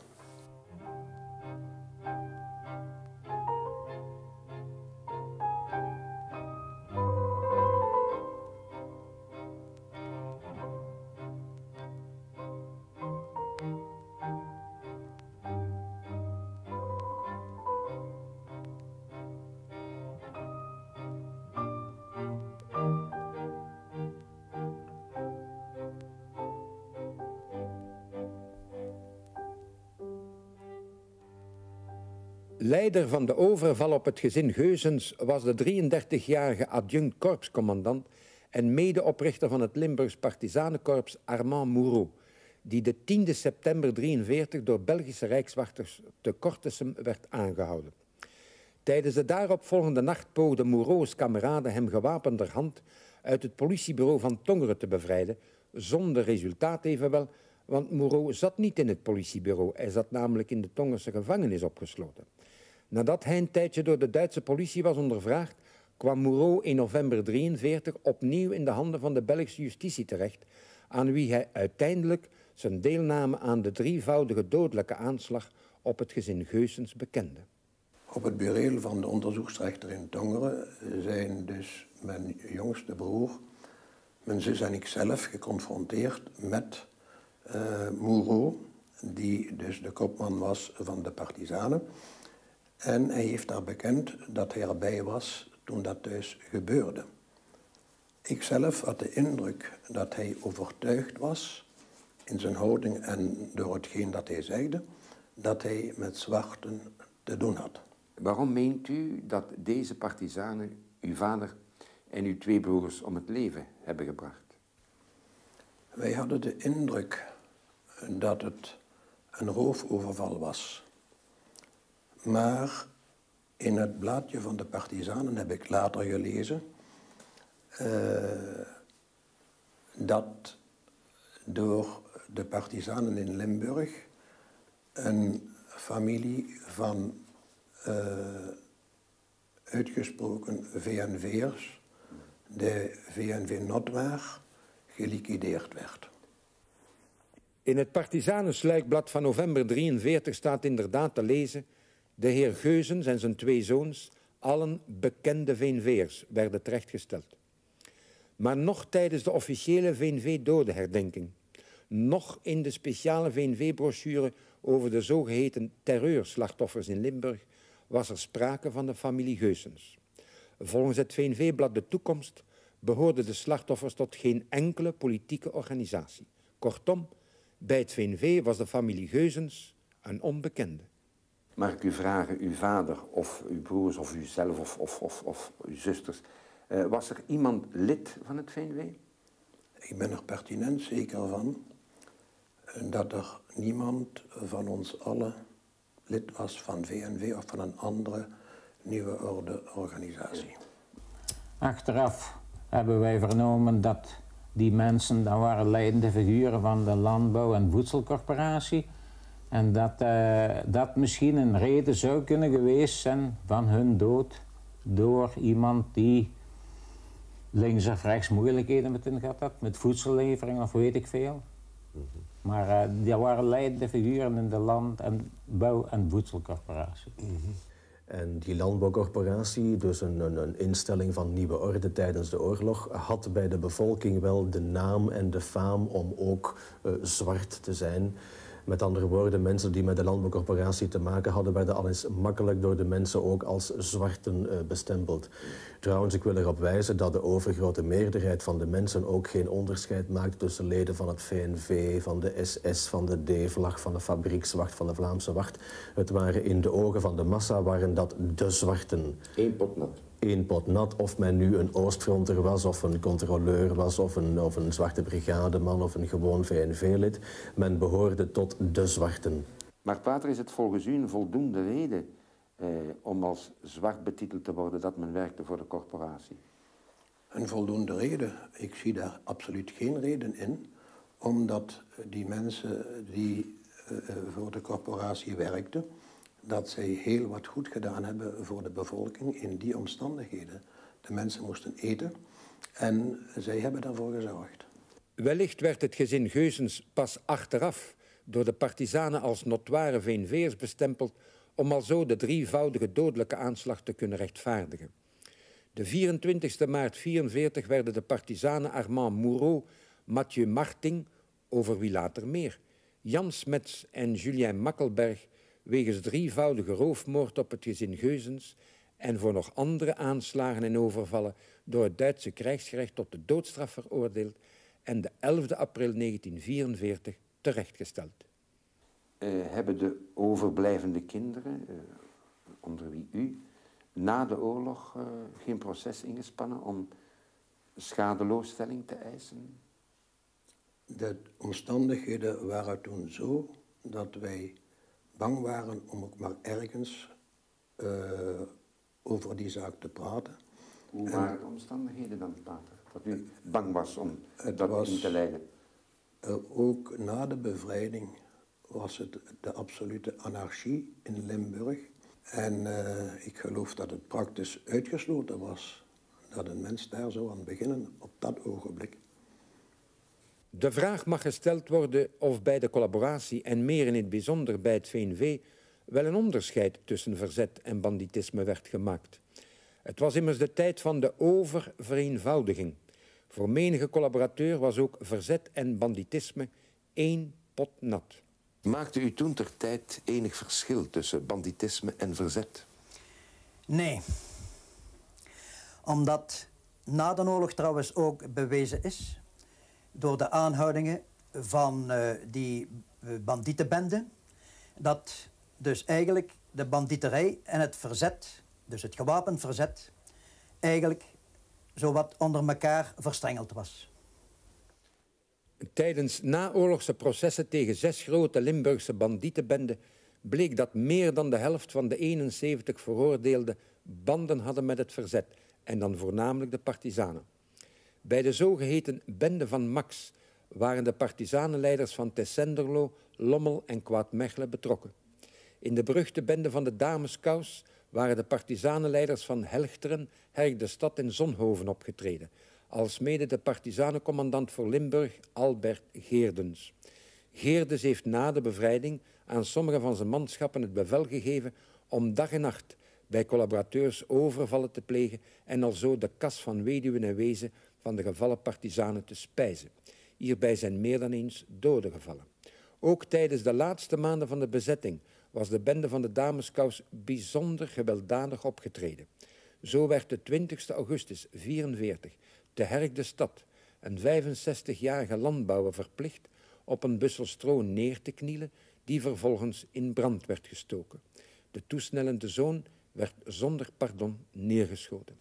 Leider van de overval op het gezin Geuzens was de 33-jarige adjunct korpscommandant en medeoprichter van het Limburgs Partizanenkorps Armand Moureau, die de 10 september 43 door Belgische rijkswachters te Kortesem werd aangehouden. Tijdens de daaropvolgende nacht poogde Moureau's kameraden hem gewapenderhand uit het politiebureau van Tongeren te bevrijden, zonder resultaat evenwel, want Moureau zat niet in het politiebureau, hij zat namelijk in de Tongerse gevangenis opgesloten. Nadat hij een tijdje door de Duitse politie was ondervraagd, kwam Moureau in november 1943 opnieuw in de handen van de Belgische justitie terecht, aan wie hij uiteindelijk zijn deelname aan de drievoudige dodelijke aanslag op het gezin Geusens bekende. Op het bureel van de onderzoeksrechter in Tongeren zijn dus mijn jongste broer, mijn zus en ik zelf geconfronteerd met uh, Moureau, die dus de kopman was van de partizanen. En hij heeft daar bekend dat hij erbij was toen dat thuis gebeurde. Ik zelf had de indruk dat hij overtuigd was in zijn houding en door hetgeen dat hij zeide, dat hij met zwarten te doen had. Waarom meent u dat deze partizanen uw vader en uw twee broers om het leven hebben gebracht? Wij hadden de indruk dat het een roofoverval was. Maar in het blaadje van de partizanen heb ik later gelezen uh, dat door de partizanen in Limburg een familie van uh, uitgesproken VNV'ers, de VNV Notwaar, geliquideerd werd. In het Partizanensluikblad van november 43 staat inderdaad te lezen... de heer Geuzens en zijn twee zoons, allen bekende VNV'ers, werden terechtgesteld. Maar nog tijdens de officiële VNV-dodenherdenking... nog in de speciale VNV-brochure over de zogeheten terreurslachtoffers in Limburg... was er sprake van de familie Geusens. Volgens het VNV-blad De Toekomst behoorden de slachtoffers tot geen enkele politieke organisatie. Kortom, bij het VNV was de familie Geuzens een onbekende. Mag ik u vragen, uw vader of uw broers of uzelf of, of, of, of uw zusters... Uh, was er iemand lid van het VNV? Ik ben er pertinent zeker van dat er niemand van ons allen lid was van VNV of van een andere nieuwe orde organisatie. Achteraf hebben wij vernomen dat die mensen, dat waren leidende figuren van de Landbouw- en Voedselcorporatie. En dat uh, dat misschien een reden zou kunnen geweest zijn van hun dood door iemand die links of rechts moeilijkheden met hen gehad had, met voedsellevering of weet ik veel. Mm -hmm. Maar uh, die waren leidende figuren in de Land- en Bouw- en Voedselcorporatie. Mm -hmm. En die landbouwcorporatie, dus een, een, een, instelling van nieuwe orde tijdens de oorlog, had bij de bevolking wel de naam en de faam om ook uh, zwart te zijn. Met andere woorden, mensen die met de landbouwcorporatie te maken hadden, werden al eens makkelijk door de mensen ook als zwarten uh, bestempeld. Trouwens, ik wil erop wijzen dat de overgrote meerderheid van de mensen ook geen onderscheid maakt tussen leden van het VNV, van de SS, van de D-vlag, van de fabriekswacht, van de Vlaamse wacht. Het waren in de ogen van de massa waren dat de zwarten. Eén pot Eén pot nat, of men nu een oostfronter was, of een controleur was, of een, of een zwarte brigademan, of een gewoon VNV-lid. Men behoorde tot de zwarten. Maar pater, is het volgens u een voldoende reden eh, om als zwart betiteld te worden dat men werkte voor de corporatie? Een voldoende reden? Ik zie daar absoluut geen reden in, omdat die mensen die uh, voor de corporatie werkten, dat zij heel wat goed gedaan hebben voor de bevolking in die omstandigheden. De mensen moesten eten en zij hebben daarvoor gezorgd. Wellicht werd het gezin Geuzens pas achteraf door de partizanen als notoire VNV'ers bestempeld om al zo de drievoudige dodelijke aanslag te kunnen rechtvaardigen. De 24 maart 1944 werden de partizanen Armand Moureau, Mathieu Marting, over wie later meer, Jan Smets en Julien Makkelberg wegens drievoudige roofmoord op het gezin Geuzens en voor nog andere aanslagen en overvallen door het Duitse krijgsgerecht tot de doodstraf veroordeeld en de 11 april 1944 terechtgesteld. Uh, hebben de overblijvende kinderen, uh, onder wie u, na de oorlog uh, geen proces ingespannen om schadeloosstelling te eisen? De omstandigheden waren toen zo dat wij bang waren om ook maar ergens over die zaak te praten. Hoe waren de omstandigheden dan, Pater? Dat u bang was om dat was, in te leiden? ook na de bevrijding was het de absolute anarchie in Limburg. En uh, ik geloof dat het praktisch uitgesloten was dat een mens daar zou aan beginnen op dat ogenblik. De vraag mag gesteld worden of bij de collaboratie en meer in het bijzonder bij het VNV wel een onderscheid tussen verzet en banditisme werd gemaakt. Het was immers de tijd van de oververeenvoudiging. Voor menige collaborateur was ook verzet en banditisme één pot nat. Maakte u toen ter tijd enig verschil tussen banditisme en verzet? Nee. Omdat na de oorlog trouwens ook bewezen is door de aanhoudingen van uh, die bandietenbende, dat dus eigenlijk de bandieterij en het verzet, dus het gewapend verzet, eigenlijk zowat onder elkaar verstrengeld was. Tijdens naoorlogse processen tegen zes grote Limburgse bandietenbenden bleek dat meer dan de helft van de 71 veroordeelden banden hadden met het verzet, en dan voornamelijk de partizanen. Bij de zogeheten Bende van Max waren de partizanenleiders van Tessenderlo, Lommel en Kwaadmechelen betrokken. In de beruchte bende van de Dameskous waren de partizanenleiders van Helchteren, Herk de Stad en Zonhoven opgetreden, alsmede de partizanencommandant voor Limburg, Albert Geerdens. Geerdens heeft na de bevrijding aan sommige van zijn manschappen het bevel gegeven om dag en nacht bij collaborateurs overvallen te plegen en alzo de kas van weduwen en wezen van de gevallen partizanen te spijzen. Hierbij zijn meer dan eens doden gevallen. Ook tijdens de laatste maanden van de bezetting was de bende van de Dameskous bijzonder gewelddadig opgetreden. Zo werd de 20 augustus 44 te Herk de Stad een 65-jarige landbouwer verplicht op een bussel stro neer te knielen die vervolgens in brand werd gestoken. De toesnellende zoon werd zonder pardon neergeschoten.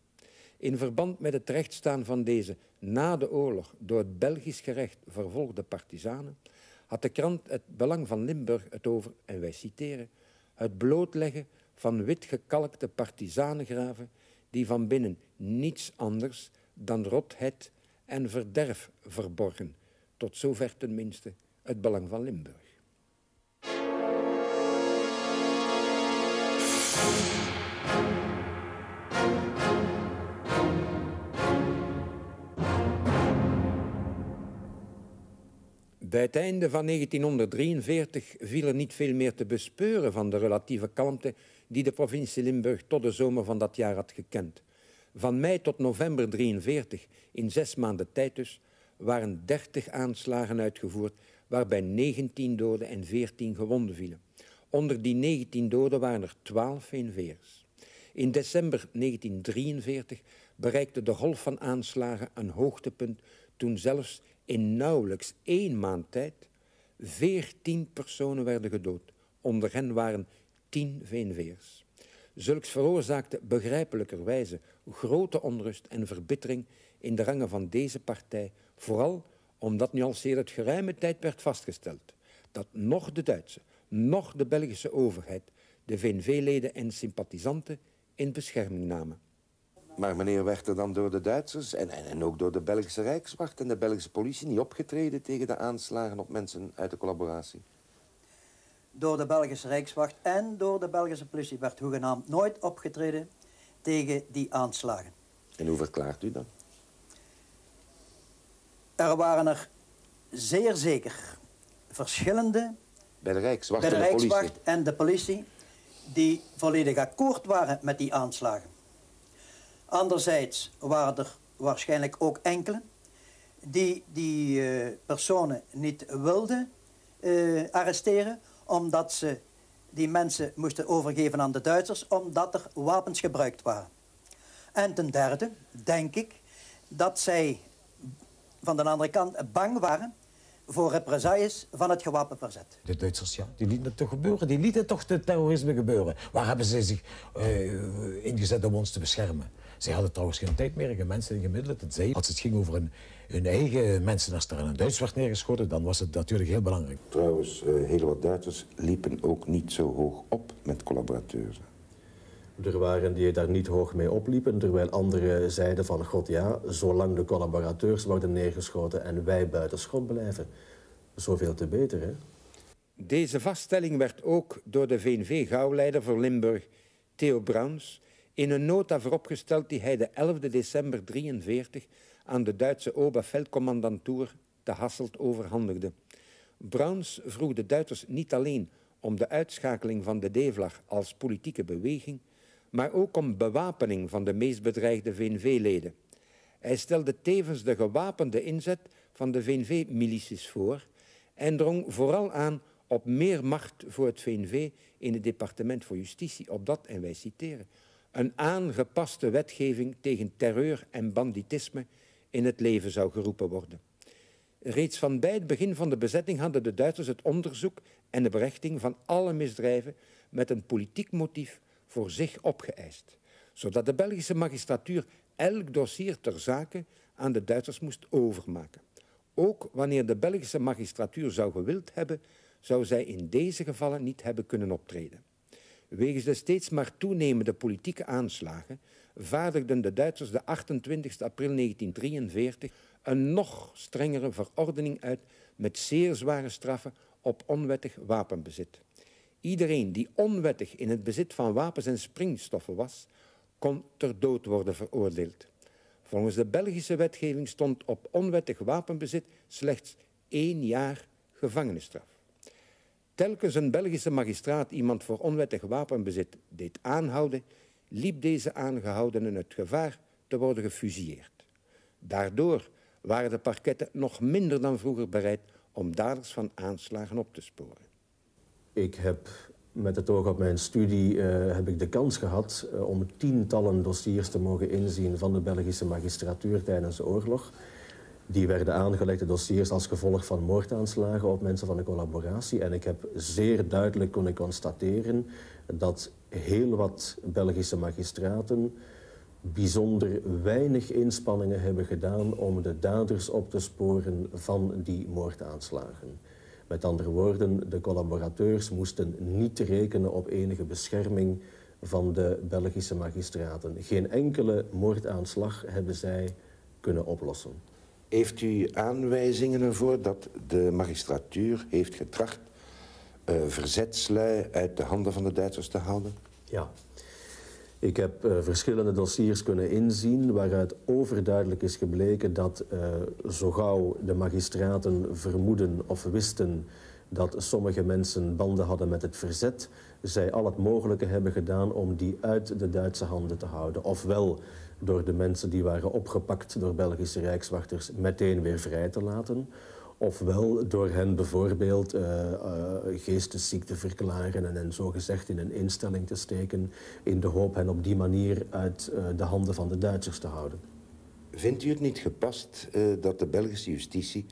In verband met het rechtstaan van deze na de oorlog door het Belgisch gerecht vervolgde partizanen, had de krant het Belang van Limburg het over, en wij citeren, het blootleggen van witgekalkte partizanengraven die van binnen niets anders dan rotheid en verderf verborgen, tot zover tenminste het Belang van Limburg. Bij het einde van 1943 viel er niet veel meer te bespeuren van de relatieve kalmte die de provincie Limburg tot de zomer van dat jaar had gekend. Van mei tot november 1943, in zes maanden tijd dus, waren 30 aanslagen uitgevoerd, waarbij 19 doden en 14 gewonden vielen. Onder die 19 doden waren er 12 VNV'ers. In december 1943 bereikte de golf van aanslagen een hoogtepunt toen zelfs in nauwelijks één maand tijd veertien personen werden gedood. Onder hen waren tien VNV'ers. Zulks veroorzaakte begrijpelijkerwijze grote onrust en verbittering in de rangen van deze partij, vooral omdat nu al het geruime tijd werd vastgesteld dat nog de Duitse, nog de Belgische overheid de VNV-leden en sympathisanten in bescherming namen. Maar meneer, werd er dan door de Duitsers en, en, en, ook door de Belgische Rijkswacht en de Belgische politie niet opgetreden tegen de aanslagen op mensen uit de collaboratie? Door de Belgische Rijkswacht en door de Belgische politie werd hoegenaamd nooit opgetreden tegen die aanslagen. En hoe verklaart u dat? Er waren er zeer zeker verschillende... Bij de Rijkswacht, bij de Rijkswacht en de politie... die volledig akkoord waren met die aanslagen. Anderzijds waren er waarschijnlijk ook enkele die die uh, personen niet wilden uh, arresteren, omdat ze die mensen moesten overgeven aan de Duitsers, omdat er wapens gebruikt waren. En ten derde, denk ik, dat zij van de andere kant bang waren voor represailles van het gewapend verzet. De Duitsers, ja, die lieten het toch gebeuren. Die lieten toch het terrorisme gebeuren. Waar hebben ze zich uh, ingezet om ons te beschermen? Zij hadden trouwens geen tijd meer, geen mensen en gemiddeld. Het zei, als het ging over een, hun eigen mensen, als er een Duits werd neergeschoten, dan was het natuurlijk heel belangrijk. Trouwens, uh, heel wat Duitsers liepen ook niet zo hoog op met collaborateurs. Er waren die daar niet hoog mee opliepen, terwijl anderen zeiden van... God ja, zolang de collaborateurs worden neergeschoten en wij buiten schot blijven. Zoveel te beter, hè? Deze vaststelling werd ook door de VNV-gauwleider voor Limburg, Theo Browns, in een nota vooropgesteld die hij de 11 december 1943 aan de Duitse Oberfeldkommandantuur te Hasselt overhandigde. Browns vroeg de Duitsers niet alleen om de uitschakeling van de D-vlag als politieke beweging, maar ook om bewapening van de meest bedreigde VNV-leden. Hij stelde tevens de gewapende inzet van de VNV-milities voor en drong vooral aan op meer macht voor het VNV in het departement voor justitie, opdat, en wij citeren, een aangepaste wetgeving tegen terreur en banditisme in het leven zou geroepen worden. Reeds van bij het begin van de bezetting hadden de Duitsers het onderzoek en de berechting van alle misdrijven met een politiek motief voor zich opgeëist, zodat de Belgische magistratuur elk dossier ter zake aan de Duitsers moest overmaken. Ook wanneer de Belgische magistratuur zou gewild hebben, zou zij in deze gevallen niet hebben kunnen optreden. Wegens de steeds maar toenemende politieke aanslagen vaardigden de Duitsers de 28 april 1943 een nog strengere verordening uit met zeer zware straffen op onwettig wapenbezit. Iedereen die onwettig in het bezit van wapens en springstoffen was, kon ter dood worden veroordeeld. Volgens de Belgische wetgeving stond op onwettig wapenbezit slechts één jaar gevangenisstraf. Telkens een Belgische magistraat iemand voor onwettig wapenbezit deed aanhouden, liep deze aangehoudenen het gevaar te worden gefusilleerd. Daardoor waren de parketten nog minder dan vroeger bereid om daders van aanslagen op te sporen. Ik heb met het oog op mijn studie uh, heb ik de kans gehad uh, om tientallen dossiers te mogen inzien van de Belgische magistratuur tijdens de oorlog. Die werden aangelegde dossiers als gevolg van moordaanslagen op mensen van de collaboratie. En ik heb zeer duidelijk kunnen constateren dat heel wat Belgische magistraten bijzonder weinig inspanningen hebben gedaan om de daders op te sporen van die moordaanslagen. Met andere woorden, de collaborateurs moesten niet rekenen op enige bescherming van de Belgische magistraten. Geen enkele moordaanslag hebben zij kunnen oplossen. Heeft u aanwijzingen ervoor dat de magistratuur heeft getracht uh, verzetslui uit de handen van de Duitsers te houden? Ja. Ik heb uh, verschillende dossiers kunnen inzien waaruit overduidelijk is gebleken dat uh, zo gauw de magistraten vermoeden of wisten dat sommige mensen banden hadden met het verzet, zij al het mogelijke hebben gedaan om die uit de Duitse handen te houden. Ofwel door de mensen die waren opgepakt door Belgische rijkswachters meteen weer vrij te laten, ofwel door hen bijvoorbeeld uh, uh, geestesziek te verklaren en hen zogezegd in een instelling te steken in de hoop hen op die manier uit uh, de handen van de Duitsers te houden. Vindt u het niet gepast dat de Belgische justitie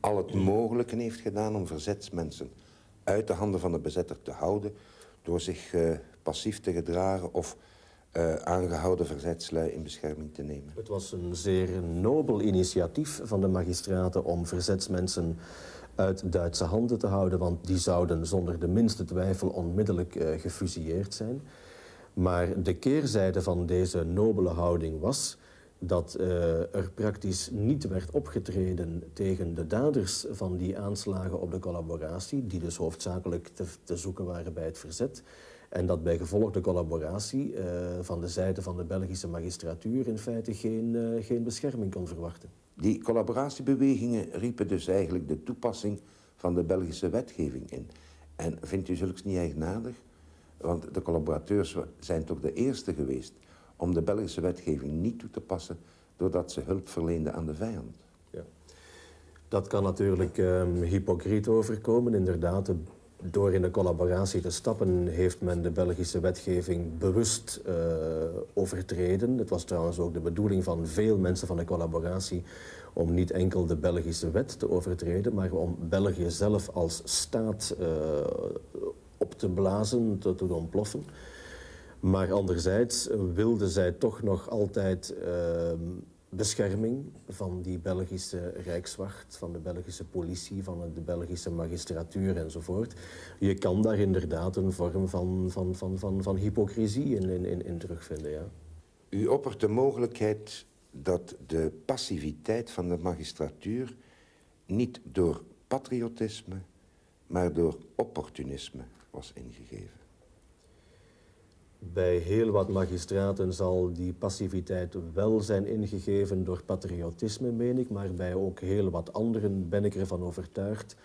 al het mogelijke heeft gedaan om verzetsmensen uit de handen van de bezetter te houden door zich passief te gedragen of uh, aangehouden verzetslui in bescherming te nemen. Het was een zeer nobel initiatief van de magistraten om verzetsmensen uit Duitse handen te houden, want die zouden zonder de minste twijfel onmiddellijk uh, gefusilleerd zijn. Maar de keerzijde van deze nobele houding was dat uh, er praktisch niet werd opgetreden tegen de daders van die aanslagen op de collaboratie, die dus hoofdzakelijk te zoeken waren bij het verzet. En dat bij gevolg de collaboratie uh, van de zijde van de Belgische magistratuur in feite geen, uh, geen bescherming kon verwachten. Die collaboratiebewegingen riepen dus eigenlijk de toepassing van de Belgische wetgeving in. En vindt u zulks niet eigenaardig? Want de collaborateurs zijn toch de eerste geweest om de Belgische wetgeving niet toe te passen doordat ze hulp verleenden aan de vijand. Ja. Dat kan natuurlijk um, hypocriet overkomen. Inderdaad, de door in de collaboratie te stappen heeft men de Belgische wetgeving bewust uh, overtreden. Het was trouwens ook de bedoeling van veel mensen van de collaboratie om niet enkel de Belgische wet te overtreden, maar om België zelf als staat uh, op te blazen, te, te ontploffen. Maar anderzijds wilden zij toch nog altijd uh, bescherming van die Belgische Rijkswacht, van de Belgische politie, van de Belgische magistratuur enzovoort. Je kan daar inderdaad een vorm van, van, van, van, van hypocrisie in, in, in terugvinden. Ja. U oppert de mogelijkheid dat de passiviteit van de magistratuur niet door patriotisme, maar door opportunisme was ingegeven. Bij heel wat magistraten zal die passiviteit wel zijn ingegeven door patriotisme, meen ik. Maar bij ook heel wat anderen ben ik ervan overtuigd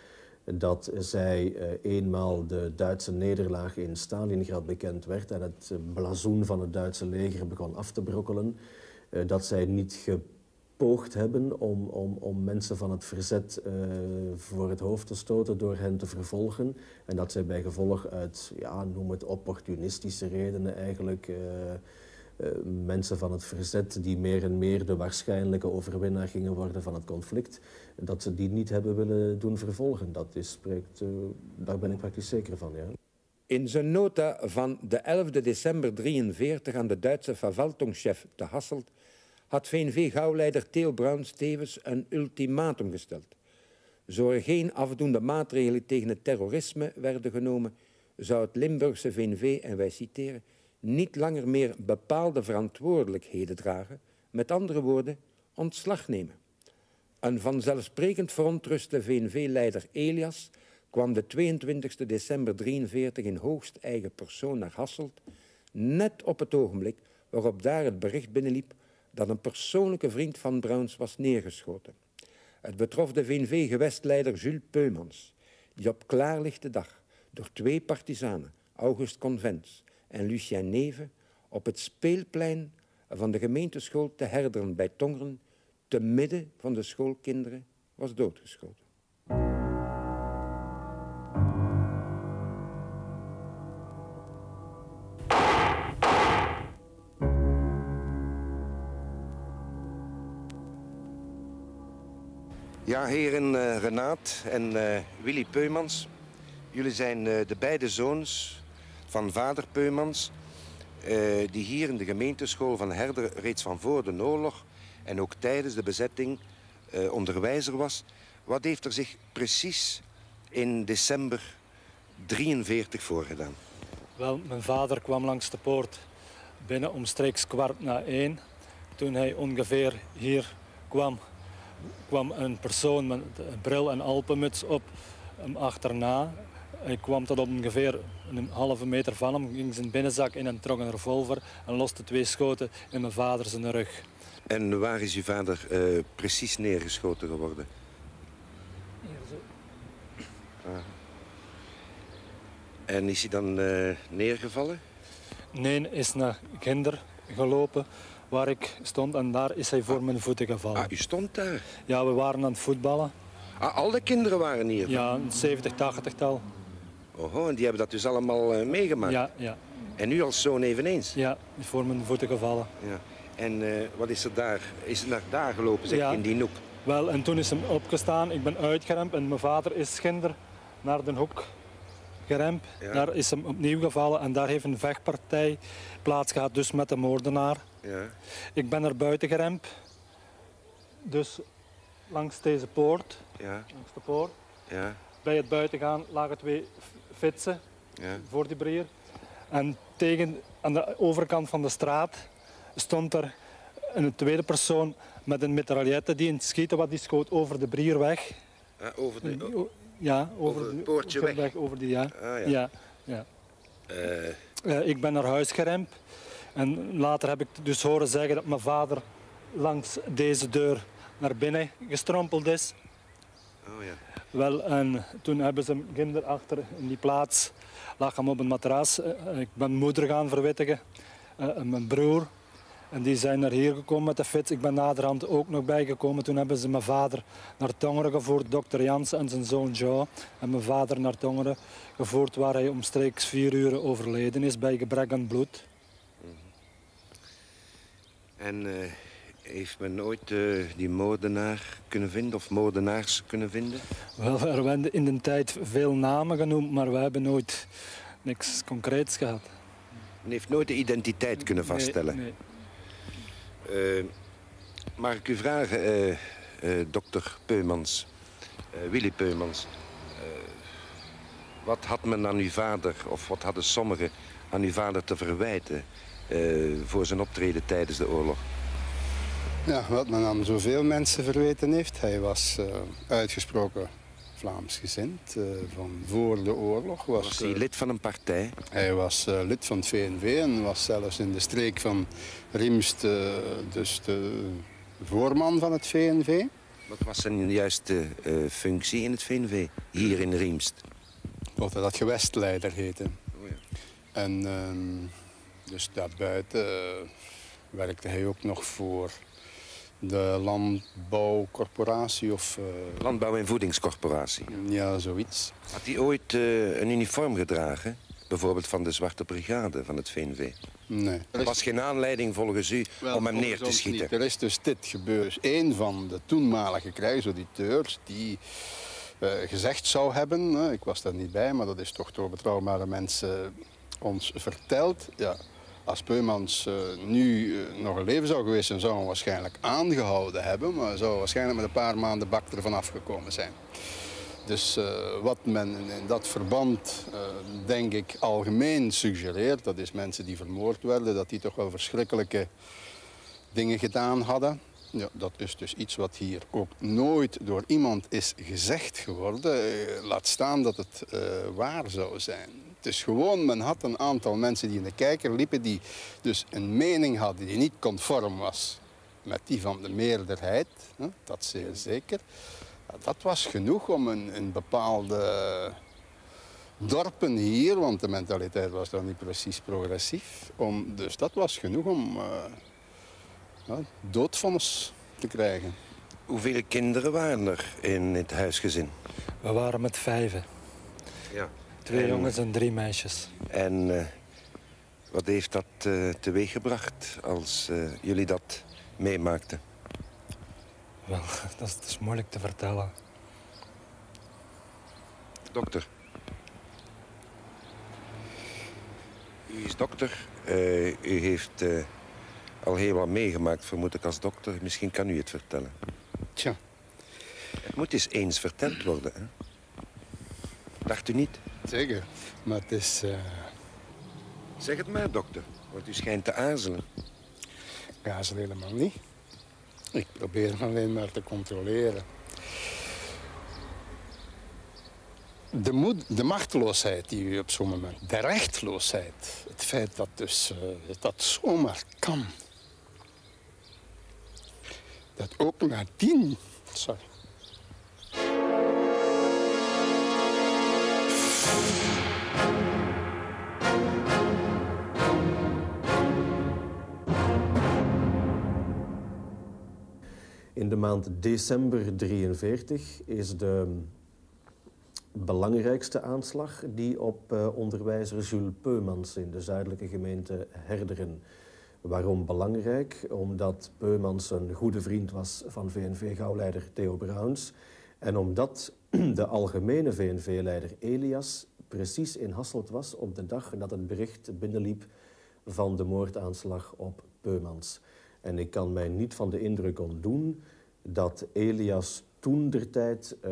dat zij eh, eenmaal de Duitse nederlaag in Stalingrad bekend werd en het blazoen van het Duitse leger begon af te brokkelen, eh, dat zij niet gepoogd hebben om, om, om mensen van het verzet eh, voor het hoofd te stoten door hen te vervolgen. En dat zij bij gevolg uit, ja, noem het opportunistische redenen eigenlijk, eh, eh, mensen van het verzet die meer en meer de waarschijnlijke overwinnaar gingen worden van het conflict, dat ze die niet hebben willen doen vervolgen. Dat is, spreekt, daar ben ik praktisch zeker van, ja. In zijn nota van de 11 december 43 aan de Duitse verwaltungschef te Hasselt had VNV-gauwleider Theo Bruins tevens een ultimatum gesteld. Zo er geen afdoende maatregelen tegen het terrorisme werden genomen, zou het Limburgse VNV, en wij citeren, niet langer meer bepaalde verantwoordelijkheden dragen, met andere woorden, ontslag nemen. Een vanzelfsprekend verontruste VNV-leider Elias kwam de 22 december 43 in hoogst eigen persoon naar Hasselt, net op het ogenblik waarop daar het bericht binnenliep dat een persoonlijke vriend van Browns was neergeschoten. Het betrof de VNV-gewestleider Jules Peumans, die op klaarlichte dag door twee partizanen, August Convents en Lucien Neve, op het speelplein van de gemeenteschool te Herderen bij Tongeren, te midden van de schoolkinderen, was doodgeschoten. Heren uh, Renaat en uh, Willy Peumans. Jullie zijn uh, de beide zoons van vader Peumans... die hier in de gemeenteschool van Herder reeds van voor de oorlog... en ook tijdens de bezetting onderwijzer was. Wat heeft er zich precies in december 43 voorgedaan? Wel, mijn vader kwam langs de poort binnen omstreeks kwart na één... toen hij ongeveer hier kwam kwam een persoon met een bril en alpenmuts op hem achterna. Hij kwam tot op ongeveer een halve meter van hem, ging zijn binnenzak in en trok een revolver en loste twee schoten in mijn vader zijn rug. En waar is uw vader uh, precies neergeschoten geworden? Hier zo. Ah. En is hij dan uh, neergevallen? Nee, is naar Ginder gelopen waar ik stond en daar is hij voor mijn voeten gevallen. Ah, u stond daar? Ja, we waren aan het voetballen. Ah, al de kinderen waren hier? Ja, een 70, 80-tal. Oho, en die hebben dat dus allemaal uh, meegemaakt? Ja, ja. En u als zoon eveneens? Ja, voor mijn voeten gevallen. Ja. En uh, wat is er daar? Is het naar daar gelopen, zeg ja. in die hoek? Wel, en toen is hem opgestaan. Ik ben uitgeremd en mijn vader is schinder naar de hoek geremd. Ja. Daar is hem opnieuw gevallen en daar heeft een vechtpartij plaats gehad, dus met de moordenaar. Ja. Ik ben naar buiten geremd. Dus langs deze poort. Ja. Langs de poort. Ja. Bij het buitengaan lagen twee fietsen ja. voor die brier. En tegen, aan de overkant van de straat stond er een tweede persoon met een mitraillette die in het schieten wat die schoot over de brier weg. Ja, over de, ja, over, over het poortje weg. weg. Over die, ja. Ah, ja. ja, ja. Uh. Uh, ik ben naar huis geremd. En later heb ik dus horen zeggen dat mijn vader langs deze deur naar binnen gestrompeld is. Oh ja. Wel, en toen hebben ze hem ginder achter in die plaats, lag hem op een matras. Eh, ik ben moeder gaan verwittigen, mijn broer. En die zijn naar hier gekomen met de fiets. Ik ben naderhand ook nog bijgekomen. Toen hebben ze mijn vader naar Tongeren gevoerd, dokter Jans en zijn zoon Joe. En mijn vader naar Tongeren gevoerd, waar hij omstreeks vier uur overleden is bij gebrek aan bloed. En uh, heeft men ooit uh, die moordenaar kunnen vinden of moordenaars kunnen vinden? Wel, er werden in de tijd veel namen genoemd, maar we hebben nooit niks concreets gehad. Men heeft nooit de identiteit kunnen vaststellen? Nee. nee. Uh, mag ik u vragen, dokter Peumans, Willy Peumans... wat had men aan uw vader, of wat hadden sommigen aan uw vader te verwijten... Voor zijn optreden tijdens de oorlog? Ja, wat men aan zoveel mensen verweten heeft. Hij was uitgesproken Vlaams gezind uh, van voor de oorlog. Was, was hij lid van een partij? Hij was lid van het VNV en was zelfs in de streek van Riemst dus de voorman van het VNV. Wat was zijn juiste functie in het VNV, hier in Riemst? Of dat gewestleider heette. Oh ja. En ehm, dus daarbuiten werkte hij ook nog voor De landbouwcorporatie of... Uh... Landbouw- en voedingscorporatie. Ja, zoiets. Had hij ooit uh, een uniform gedragen? Bijvoorbeeld van de Zwarte Brigade van het VNV? Nee. Er was geen aanleiding volgens u Wel, om hem neer te schieten? Niet. Er is dus dit gebeurd. Een van de toenmalige krijgsauditeurs die uh, gezegd zou hebben... Uh, ik was daar niet bij, maar dat is toch door betrouwbare mensen ons verteld... Ja, als Peumans uh, nu nog een leven zou geweest zijn, zou hij waarschijnlijk aangehouden hebben. Maar zou waarschijnlijk met een paar maanden bak ervan afgekomen zijn. Dus uh, wat men in dat verband, denk ik, algemeen suggereert... dat is mensen die vermoord werden, dat die toch wel verschrikkelijke dingen gedaan hadden. Ja, dat is dus iets wat hier ook nooit door iemand is gezegd geworden. Laat staan dat het waar zou zijn. Het is gewoon, men had een aantal mensen die in de kijker liepen... die dus een mening hadden die niet conform was met die van de meerderheid. Hè, dat zeer zeker. Dat was genoeg om een, een bepaalde dorpen hier, want de mentaliteit was dan niet precies progressief. Om, dus dat was genoeg om uh, ja, doodvonnis te krijgen. Hoeveel kinderen waren er in het huisgezin? We waren met vijven. Ja. Twee en, jongens en drie meisjes. En uh, wat heeft dat uh, teweeggebracht als jullie dat meemaakten? Wel, dat is, dat is, moeilijk te vertellen. Dokter. U is dokter. Uh, u heeft uh, al heel wat meegemaakt, vermoed ik, als dokter. Misschien kan u het vertellen. Tja. Het moet eens eens verteld worden, hè? Dacht u niet? Zeker, maar het is... Uh... Zeg het maar, dokter, want u schijnt te aarzelen. Ik aarzel helemaal niet. Ik probeer hem alleen maar te controleren. De, moed, de machteloosheid die u op zo'n moment, de rechtloosheid, het feit dat dus uh, dat zomaar kan. Dat ook nadien, sorry. In de maand december 1943 is de belangrijkste aanslag die op uh, onderwijzer Jules Peumans in de zuidelijke gemeente Herderen. Waarom belangrijk? Omdat Peumans een goede vriend was van VNV-gauwleider Theo Browns. En omdat de algemene VNV-leider Elias precies in Hasselt was op de dag dat het bericht binnenliep van de moordaanslag op Peumans. En ik kan mij niet van de indruk ontdoen dat Elias toen der tijd uh,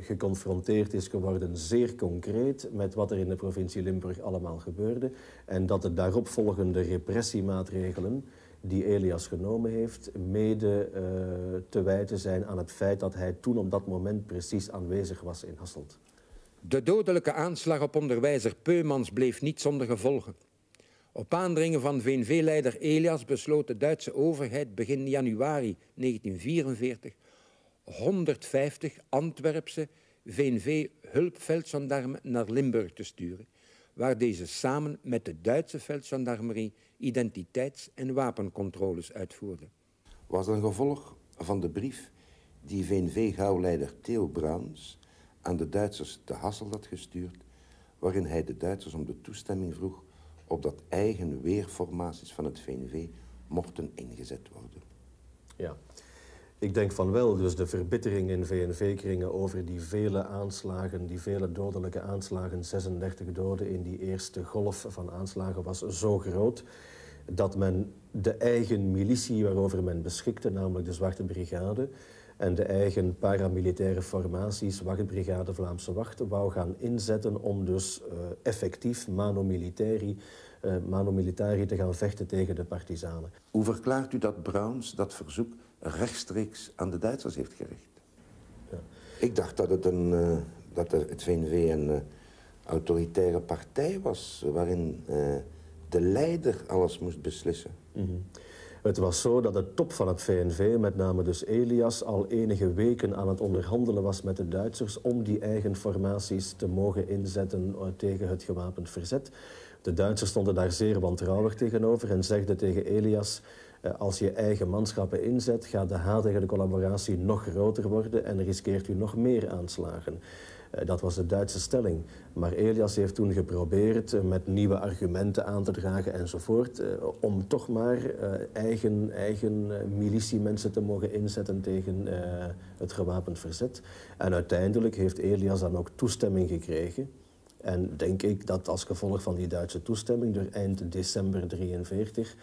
geconfronteerd is geworden, zeer concreet, met wat er in de provincie Limburg allemaal gebeurde. En dat de daaropvolgende repressiemaatregelen die Elias genomen heeft, mede uh, te wijten zijn aan het feit dat hij toen op dat moment precies aanwezig was in Hasselt. De dodelijke aanslag op onderwijzer Peumans bleef niet zonder gevolgen. Op aandringen van VNV-leider Elias besloot de Duitse overheid begin januari 1944 150 Antwerpse VNV-hulpveldgendarmen naar Limburg te sturen, waar deze samen met de Duitse veldgendarmerie identiteits- en wapencontroles uitvoerden. Was een gevolg van de brief die VNV-gauwleider Theo Browns aan de Duitsers te Hasselt gestuurd, waarin hij de Duitsers om de toestemming vroeg opdat eigen weerformaties van het VNV mochten ingezet worden. Ja, ik denk van wel. Dus de verbittering in VNV-kringen over die vele aanslagen, die vele dodelijke aanslagen, 36 doden in die eerste golf van aanslagen, was zo groot dat men de eigen militie waarover men beschikte, namelijk de Zwarte Brigade, en de eigen paramilitaire formaties, Wachtbrigade Vlaamse Wacht, wou gaan inzetten om dus uh, effectief mano militari, uh, mano militari te gaan vechten tegen de partisanen. Hoe verklaart u dat Browns dat verzoek rechtstreeks aan de Duitsers heeft gericht? Ja. Ik dacht dat het, een, uh, dat het VNV een autoritaire partij was, waarin de leider alles moest beslissen. Mm -hmm. Het was zo dat de top van het VNV, met name dus Elias, al enige weken aan het onderhandelen was met de Duitsers om die eigen formaties te mogen inzetten tegen het gewapend verzet. De Duitsers stonden daar zeer wantrouwig tegenover en zegden tegen Elias, Eh, als je eigen manschappen inzet, gaat de haat tegen de collaboratie nog groter worden en riskeert u nog meer aanslagen. Eh, dat was de Duitse stelling. Maar Elias heeft toen geprobeerd eh, met nieuwe argumenten aan te dragen enzovoort, om toch maar eigen, eigen militiemensen te mogen inzetten tegen het gewapend verzet. En uiteindelijk heeft Elias dan ook toestemming gekregen. En denk ik dat als gevolg van die Duitse toestemming, door eind december 1943,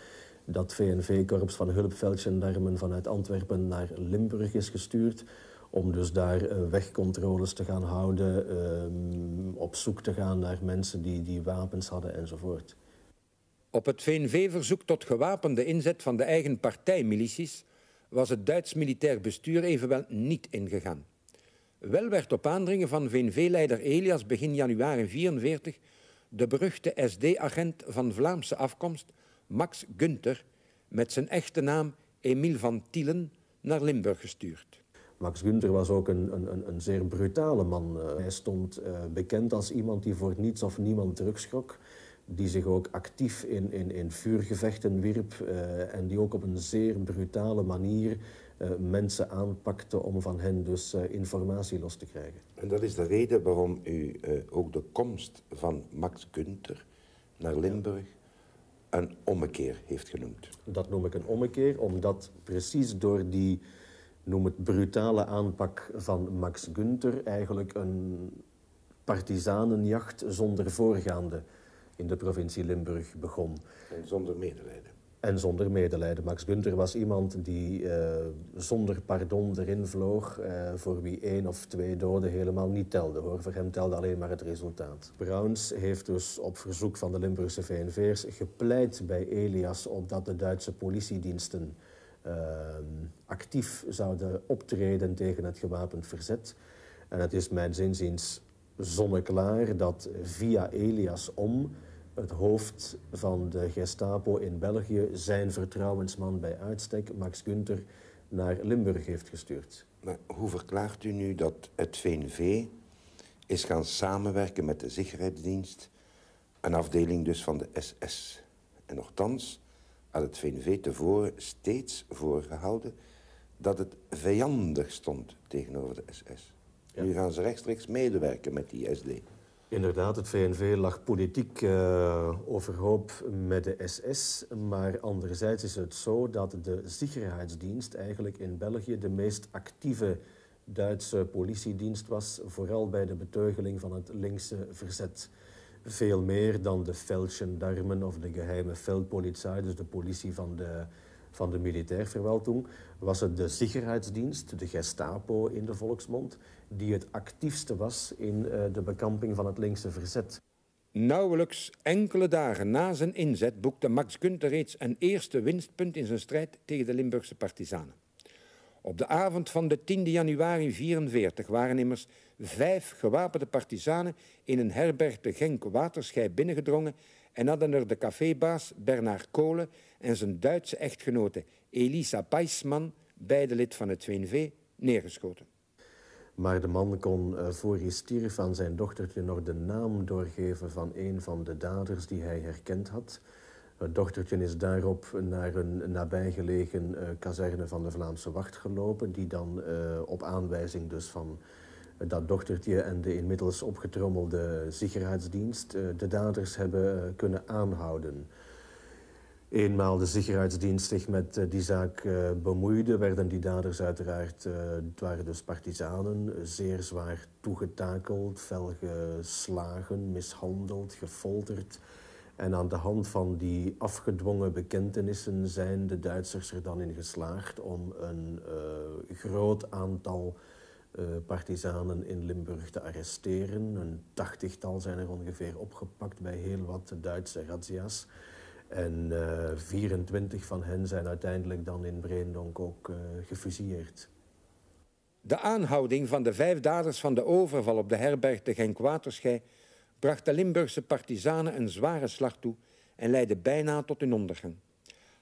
dat VNV-korps van hulpveldgendarmen vanuit Antwerpen naar Limburg is gestuurd om dus daar uh, wegcontroles te gaan houden, uh, op zoek te gaan naar mensen die, die wapens hadden enzovoort. Op het VNV-verzoek tot gewapende inzet van de eigen partijmilities was het Duits militair bestuur evenwel niet ingegaan. Wel werd op aandringen van VNV-leider Elias begin januari 1944 de beruchte SD-agent van Vlaamse afkomst Max Gunther met zijn echte naam Emile van Tielen naar Limburg gestuurd. Max Gunther was ook een, een, een zeer brutale man. Uh, hij stond uh, bekend als iemand die voor niets of niemand terugschrok. Die zich ook actief in, in, in vuurgevechten wierp. Uh, en die ook op een zeer brutale manier mensen aanpakte om van hen dus informatie los te krijgen. En dat is de reden waarom u ook de komst van Max Gunther naar Limburg een ommekeer heeft genoemd. Dat noem ik een ommekeer, omdat precies door die, noem het brutale aanpak van Max Gunther, eigenlijk een partizanenjacht zonder voorgaande in de provincie Limburg begon. En zonder medelijden. En zonder medelijden. Max Gunther was iemand die uh, zonder pardon erin vloog, uh, voor wie één of twee doden helemaal niet telde. Hoor. Voor hem telde alleen maar het resultaat. Browns heeft dus op verzoek van de Limburgse VNV'ers gepleit bij Elias opdat de Duitse politiediensten actief zouden optreden tegen het gewapend verzet. En het is mijn zinziens zonneklaar dat via Elias om het hoofd van de Gestapo in België zijn vertrouwensman bij uitstek, Max Gunther, naar Limburg heeft gestuurd. Maar hoe verklaart u nu dat het VNV is gaan samenwerken met de Sicherheidsdienst, een afdeling dus van de SS? En nogthans had het VNV tevoren steeds voorgehouden dat het vijandig stond tegenover de SS. Nu gaan ze rechtstreeks medewerken met die SD. Inderdaad, het VNV lag politiek uh, overhoop met de SS. Maar anderzijds is het zo dat de Sicherheidsdienst eigenlijk in België de meest actieve Duitse politiedienst was. Vooral bij de beteugeling van het linkse verzet. Veel meer dan de Feldgendarmen of de geheime veldpolitie, dus de politie van de, van de militairverwaltung, was het de Sicherheidsdienst, de Gestapo in de volksmond, die het actiefste was in uh, de bekamping van het linkse verzet. Nauwelijks enkele dagen na zijn inzet boekte Max Gunther reeds een eerste winstpunt in zijn strijd tegen de Limburgse partisanen. Op de avond van de 10 januari 1944 waren immers vijf gewapende partisanen in een herberg de Genk-Waterschei binnengedrongen en hadden er de cafébaas Bernard Kolen en zijn Duitse echtgenote Elisa Peisman, beide lid van het VNV, neergeschoten. Maar de man kon voor hij stierf aan zijn dochtertje nog de naam doorgeven van een van de daders die hij herkend had. Het dochtertje is daarop naar een nabijgelegen uh, kazerne van de Vlaamse Wacht gelopen, die dan uh, op aanwijzing dus van dat dochtertje en de inmiddels opgetrommelde Sicherheidsdienst de daders hebben kunnen aanhouden. Eenmaal de Sicherheidsdienst zich met die zaak bemoeide, werden die daders uiteraard, het waren dus partizanen, zeer zwaar toegetakeld, fel geslagen, mishandeld, gefolterd. En aan de hand van die afgedwongen bekentenissen zijn de Duitsers er dan in geslaagd om een groot aantal partizanen in Limburg te arresteren. Een tachtigtal zijn er ongeveer opgepakt bij heel wat Duitse razzia's. En uh, eh, 24 van hen zijn uiteindelijk dan in Breendonk ook uh, gefusilleerd. De aanhouding van de vijf daders van de overval op de herberg de Genk-Waterschei bracht de Limburgse partizanen een zware slag toe en leidde bijna tot hun ondergang.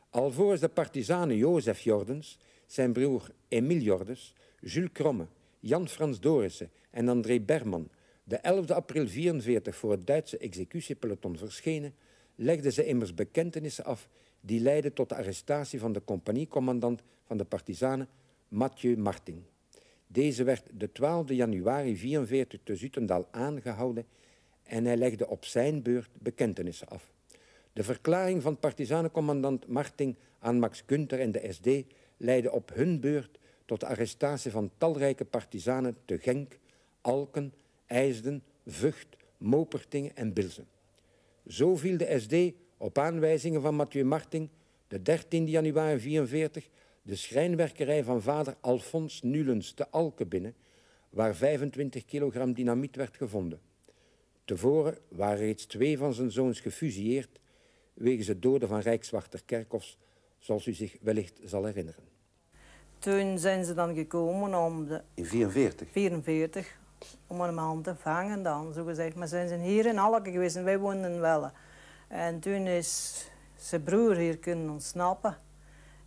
Alvorens de partizanen Jozef Jordens, zijn broer Emile Jordens, Jules Kromme, Jan-Frans Dorissen en André Berman de 11 april 44 voor het Duitse executiepeloton verschenen, legden ze immers bekentenissen af die leidde tot de arrestatie van de compagniecommandant van de partizanen Mathieu Marting. Deze werd de 12 januari 44 te Zutendal aangehouden en hij legde op zijn beurt bekentenissen af. De verklaring van partizanencommandant Marting aan Max Gunther en de SD leidde op hun beurt tot de arrestatie van talrijke partizanen te Genk, Alken, IJsden, Vught, Mopertingen en Bilzen. Zo viel de SD op aanwijzingen van Mathieu Marting de 13 januari 44 de schrijnwerkerij van vader Alfons Nulens te Alken binnen, waar 25 kilogram dynamiet werd gevonden. Tevoren waren reeds twee van zijn zoons gefusilleerd wegens het doden van Rijkswachter Kerkhoffs, zoals u zich wellicht zal herinneren. Toen zijn ze dan gekomen om de... In 44? 44, om een man te vangen dan, zo gezegd. Maar zijn ze hier in Alken geweest en wij woonden in Welle. En toen is zijn broer hier kunnen ontsnappen.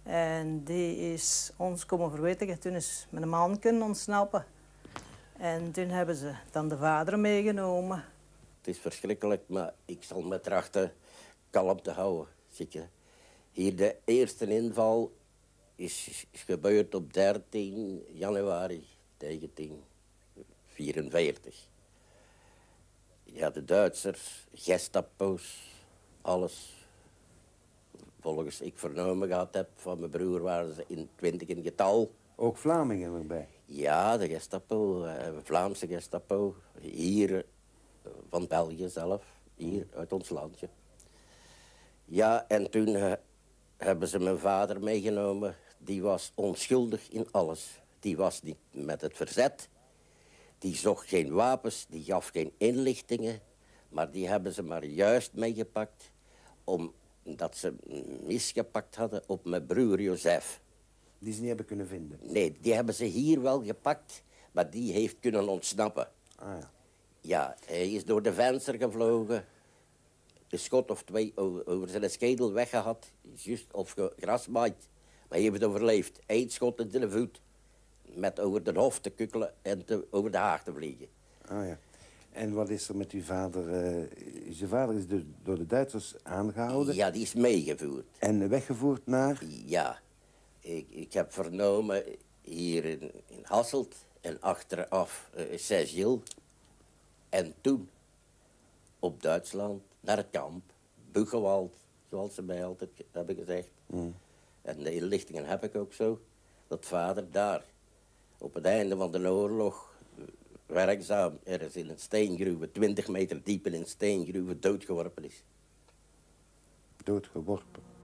En die is ons komen verwittigen. Toen is mijn man kunnen ontsnappen. En toen hebben ze dan de vader meegenomen. Het is verschrikkelijk, maar ik zal me trachten kalm te houden. Zit je. Hier de eerste inval is, gebeurd op 13 januari 1944. Ja, de Duitsers, gestapo's, alles. Volgens ik vernomen gehad heb van mijn broer waren ze in twintig in getal. Ook Vlamingen erbij? Ja, de Gestapo, uh, Vlaamse Gestapo. Hier uh, van België zelf, hier uit ons landje. Ja, en toen uh, hebben ze mijn vader meegenomen. Die was onschuldig in alles. Die was niet met het verzet. Die zocht geen wapens, die gaf geen inlichtingen. Maar die hebben ze maar juist meegepakt omdat ze misgepakt hadden op mijn broer Jozef. Die ze niet hebben kunnen vinden? Nee, die hebben ze hier wel gepakt, maar die heeft kunnen ontsnappen. Ah ja. Ja, hij is door de venster gevlogen. Een schot of twee over zijn schedel weggehad. Juist of grasmaaid. Maar hij heeft het overleefd. Eén schot in de voet. Met over de hoofd te kukkelen en te, over de haag te vliegen. Ah ja. En wat is er met uw vader? Uh, zijn vader is de, door de Duitsers aangehouden? Ja, die is meegevoerd. En weggevoerd naar? Ja. Ik, ik heb vernomen hier in, in Hasselt en achteraf uh, En toen op Duitsland naar het kamp. Buchenwald, zoals ze mij altijd hebben gezegd. Mm. En de inlichtingen heb ik ook zo. Dat vader daar op het einde van de oorlog werkzaam ergens in een steengruwe, 20 meter diep in een steengruwe, doodgeworpen is. Doodgeworpen?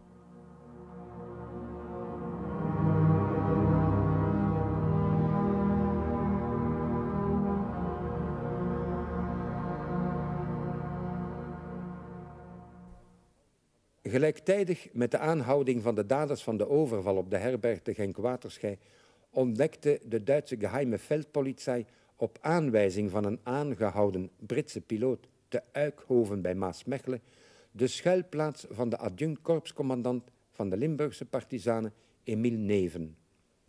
Gelijktijdig met de aanhouding van de daders van de overval op de herberg de Genk-Waterschei ontdekte de Duitse geheime veldpolitie op aanwijzing van een aangehouden Britse piloot te Uikhoven bij Maasmechelen de schuilplaats van de adjunct-korpscommandant van de Limburgse partizanen Emile Neven.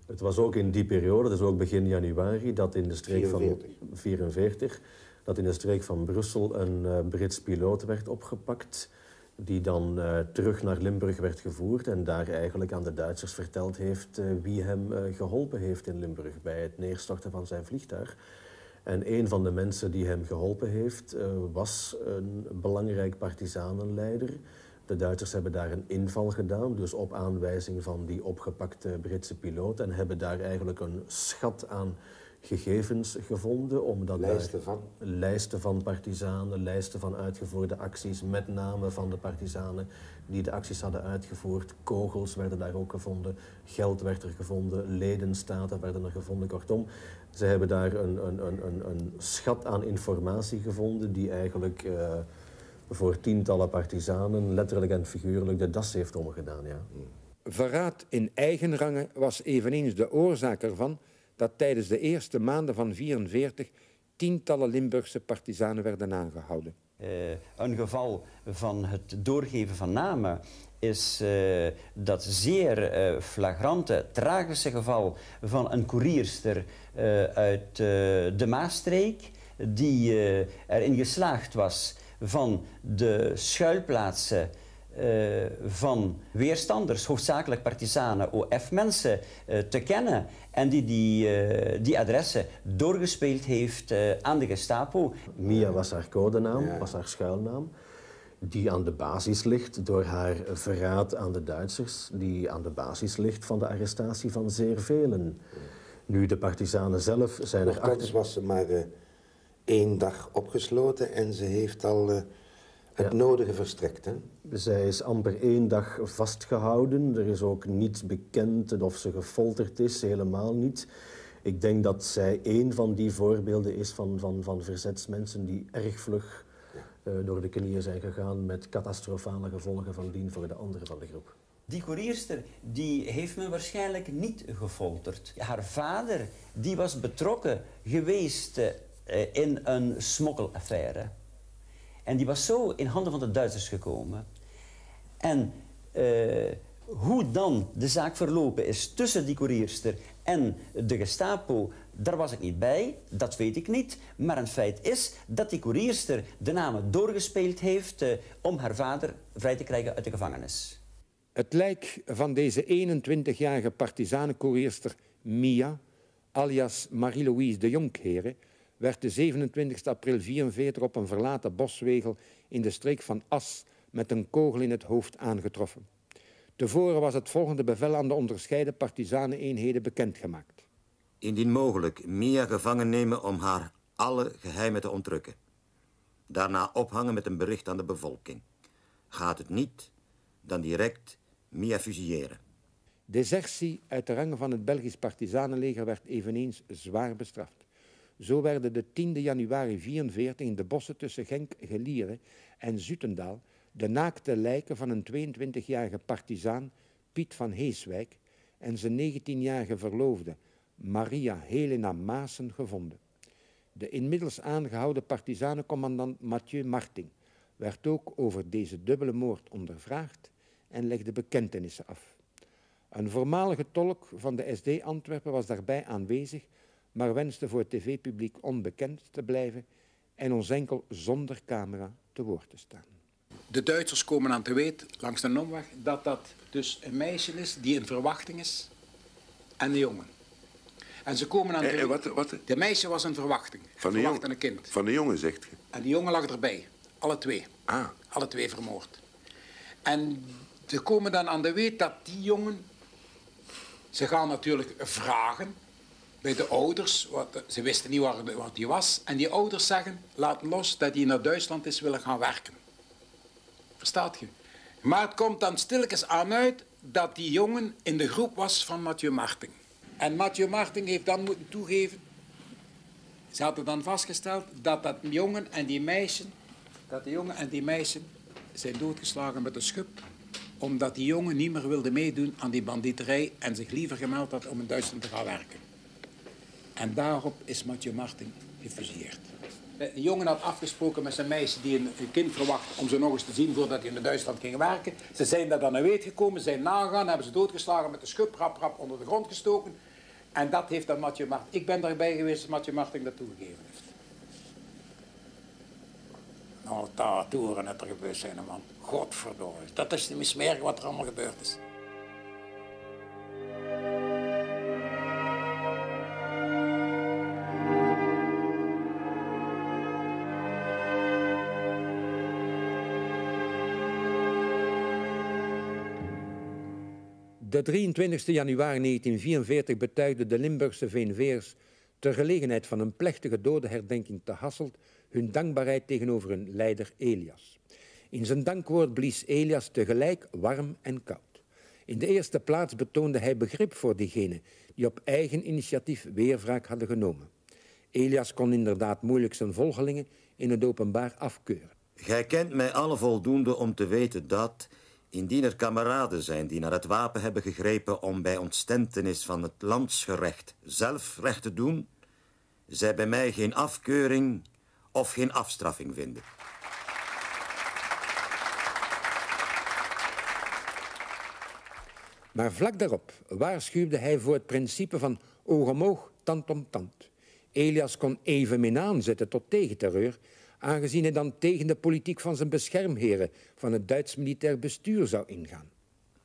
Het was ook in die periode, dus ook begin januari, dat in de streek 44. van 44, dat in de streek van Brussel een uh, Brits piloot werd opgepakt die dan uh, terug naar Limburg werd gevoerd en daar eigenlijk aan de Duitsers verteld heeft uh, wie hem uh, geholpen heeft in Limburg bij het neerstorten van zijn vliegtuig. En een van de mensen die hem geholpen heeft was een belangrijk partisanenleider. De Duitsers hebben daar een inval gedaan, dus op aanwijzing van die opgepakte Britse piloot en hebben daar eigenlijk een schat aan gegevens gevonden. Omdat lijsten van? Lijsten van partizanen, lijsten van uitgevoerde acties, met name van de partizanen die de acties hadden uitgevoerd. Kogels werden daar ook gevonden, geld werd er gevonden, ledenstaten werden er gevonden. Kortom, ze hebben daar een, een, een, een schat aan informatie gevonden die eigenlijk uh, voor tientallen partizanen letterlijk en figuurlijk de das heeft omgedaan. Ja. Verraad in eigen rangen was eveneens de oorzaak ervan dat tijdens de eerste maanden van 1944 tientallen Limburgse partizanen werden aangehouden. Uh, een geval van het doorgeven van namen is uh, dat zeer uh, flagrante, tragische geval van een koerierster uit de Maastreek die erin geslaagd was van de schuilplaatsen eh, van weerstanders, hoofdzakelijk partisanen, OF-mensen, te kennen. En die die, uh, die adressen doorgespeeld heeft aan de Gestapo. Mia was haar codenaam, was haar schuilnaam. Die aan de basis ligt door haar verraad aan de Duitsers. Die aan de basis ligt van de arrestatie van zeer velen. Nu, de partisanen zelf zijn er achter... was ze maar één dag opgesloten en ze heeft al het nodige verstrekt, hè? Zij is amper één dag vastgehouden. Er is ook niets bekend of ze gefolterd is, helemaal niet. Ik denk dat zij één van die voorbeelden is van, van, van verzetsmensen die erg vlug uh, door de knieën zijn gegaan met catastrofale gevolgen van dien voor de anderen van de groep. Die koerierster die heeft me waarschijnlijk niet gefolterd. Haar vader die was betrokken geweest uh, in een smokkelaffaire. En die was zo in handen van de Duitsers gekomen. En uh, hoe dan de zaak verlopen is tussen die koerierster en de Gestapo, daar was ik niet bij, dat weet ik niet. Maar een feit is dat die koerierster de namen doorgespeeld heeft uh, om haar vader vrij te krijgen uit de gevangenis. Het lijk van deze 21-jarige partisanenkoerierster Mia, alias Marie-Louise de Jonkheren, werd de 27 april 44 op een verlaten boswegel in de streek van As met een kogel in het hoofd aangetroffen. Tevoren was het volgende bevel aan de onderscheiden partisaneneenheden bekendgemaakt. Indien mogelijk Mia gevangen nemen om haar alle geheimen te ontrukken. Daarna ophangen met een bericht aan de bevolking. Gaat het niet, dan direct Mia fusilleren. Desertie uit de rangen van het Belgisch partisanenleger werd eveneens zwaar bestraft. Zo werden de 10 januari 44 in de bossen tussen Genk, Gelieren en Zutendaal de naakte lijken van een 22-jarige partizaan Piet van Heeswijk en zijn 19-jarige verloofde Maria Helena Maassen gevonden. De inmiddels aangehouden partizanencommandant Mathieu Marting werd ook over deze dubbele moord ondervraagd en legde bekentenissen af. Een voormalige tolk van de SD Antwerpen was daarbij aanwezig maar wenste voor het tv-publiek onbekend te blijven en ons enkel zonder camera te woord te staan. De Duitsers komen aan te weten langs de omweg dat dat dus een meisje is die in verwachting is en een jongen. En ze komen aan te weten... Wat, wat? De meisje was in verwachting. Van de jongen? kind. Van de jongen, zegt je? En die jongen lag erbij. Alle twee. Ah. Alle twee vermoord. En ze komen dan aan de weet dat die jongen... Ze gaan natuurlijk vragen bij de ouders, wat, ze wisten niet waar, wat hij was. En die ouders zeggen, laat los dat hij naar Duitsland is willen gaan werken. Verstaat je? Maar het komt dan stilletjes aan uit dat die jongen in de groep was van Mathieu Marting. En Mathieu Marting heeft dan moeten toegeven, ze hadden dan vastgesteld dat dat jongen en die meisje, dat de jongen en die meisje zijn doodgeslagen met een schub omdat die jongen niet meer wilde meedoen aan die banditerij en zich liever gemeld had om in Duitsland te gaan werken. En daarop is Mathieu Martin gefusilleerd. De jongen had afgesproken met zijn meisje die een, kind verwacht om ze nog eens te zien voordat hij in Duitsland ging werken. Ze zijn daar dan naar weet gekomen, zijn nagaan, hebben ze doodgeslagen met de schub, rap, rap onder de grond gestoken. En dat heeft dan Mathieu Martin. Ik ben daarbij geweest als Mathieu Martin dat toegegeven heeft. Nou, daar toeren het er gebeurd zijn, man. Godverdomme. Dat is niet meer wat er allemaal gebeurd is. De 23 januari 1944 betuigden de Limburgse VNV'ers ter gelegenheid van een plechtige dodenherdenking te Hasselt hun dankbaarheid tegenover hun leider Elias. In zijn dankwoord blies Elias tegelijk warm en koud. In de eerste plaats betoonde hij begrip voor diegenen die op eigen initiatief weerwraak hadden genomen. Elias kon inderdaad moeilijk zijn volgelingen in het openbaar afkeuren. Gij kent mij alle voldoende om te weten dat Indien er kameraden zijn die naar het wapen hebben gegrepen om bij ontstentenis van het landsgerecht zelf recht te doen, zij bij mij geen afkeuring of geen afstraffing vinden. Maar vlak daarop waarschuwde hij voor het principe van oog om oog, tand om tand. Elias kon evenmin aanzetten tot tegenterreur aangezien hij dan tegen de politiek van zijn beschermheren van het Duits militair bestuur zou ingaan.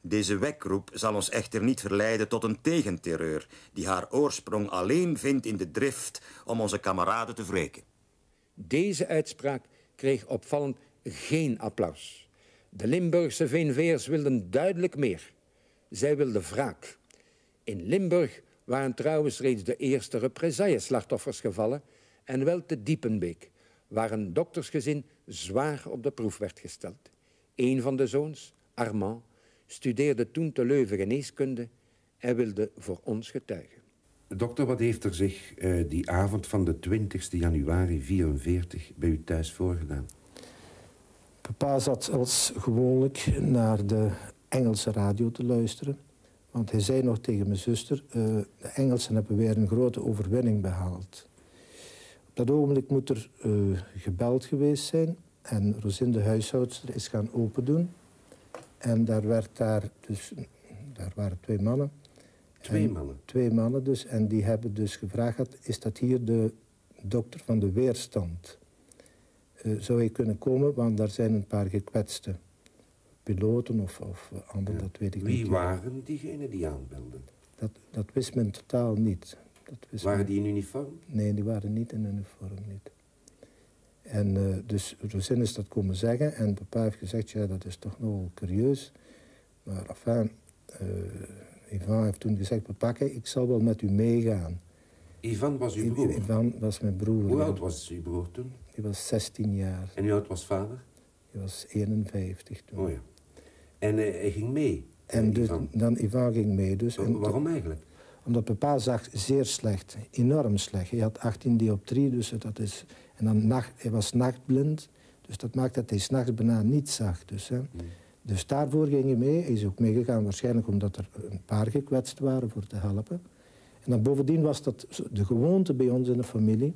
Deze wekroep zal ons echter niet verleiden tot een tegenterreur die haar oorsprong alleen vindt in de drift om onze kameraden te wreken. Deze uitspraak kreeg opvallend geen applaus. De Limburgse VNV'ers wilden duidelijk meer. Zij wilden wraak. In Limburg waren trouwens reeds de eerste represailleslachtoffers gevallen en wel te Diepenbeek, waar een doktersgezin zwaar op de proef werd gesteld. Een van de zoons, Armand, studeerde toen te Leuven geneeskunde en wilde voor ons getuigen. Dokter, wat heeft er zich uh, die avond van de 20 januari 44 bij u thuis voorgedaan? Papa zat als gewoonlijk naar de Engelse radio te luisteren. Want hij zei nog tegen mijn zuster, uh, de Engelsen hebben weer een grote overwinning behaald. Dat ogenblik moet er uh, gebeld geweest zijn. En Rosine de huishoudster is gaan open doen. En daar werd daar, dus, daar waren twee mannen. Twee mannen? Twee mannen dus. En die hebben dus gevraagd, is dat hier de dokter van de weerstand? Uh, zou je kunnen komen, want daar zijn een paar gekwetsten. Piloten of, of anderen, dat weet ik Wie niet. Wie waren diegenen die aanbelden? Dat, dat wist men totaal niet. Wist waren die in uniform? Nee, die waren niet in uniform, niet. En uh, dus Rosine is dat komen zeggen. En papa heeft gezegd, ja, dat is toch nogal curieus. Maar enfin, uh, Ivan heeft toen gezegd, papa, ik zal wel met u meegaan. Ivan was uw broer? Ivan was mijn broer. Hoe oud was uw broer toen? Die was 16 jaar. En hoe oud was vader? Die was 51 toen. Oh ja. En uh, hij ging mee? En dus, Ivan. dan Ivan ging mee. Dus, en waarom eigenlijk? Omdat papa zag zeer slecht, enorm slecht. Hij had 18 dioptrie, dus dat is... En dan nacht, hij was nachtblind, dus dat maakt dat hij s'nachts bijna niet zag. Dus, hè. Mm. dus daarvoor ging hij mee. Hij is ook meegegaan waarschijnlijk omdat er een paar gekwetst waren voor te helpen. En dan bovendien was dat de gewoonte bij ons in de familie.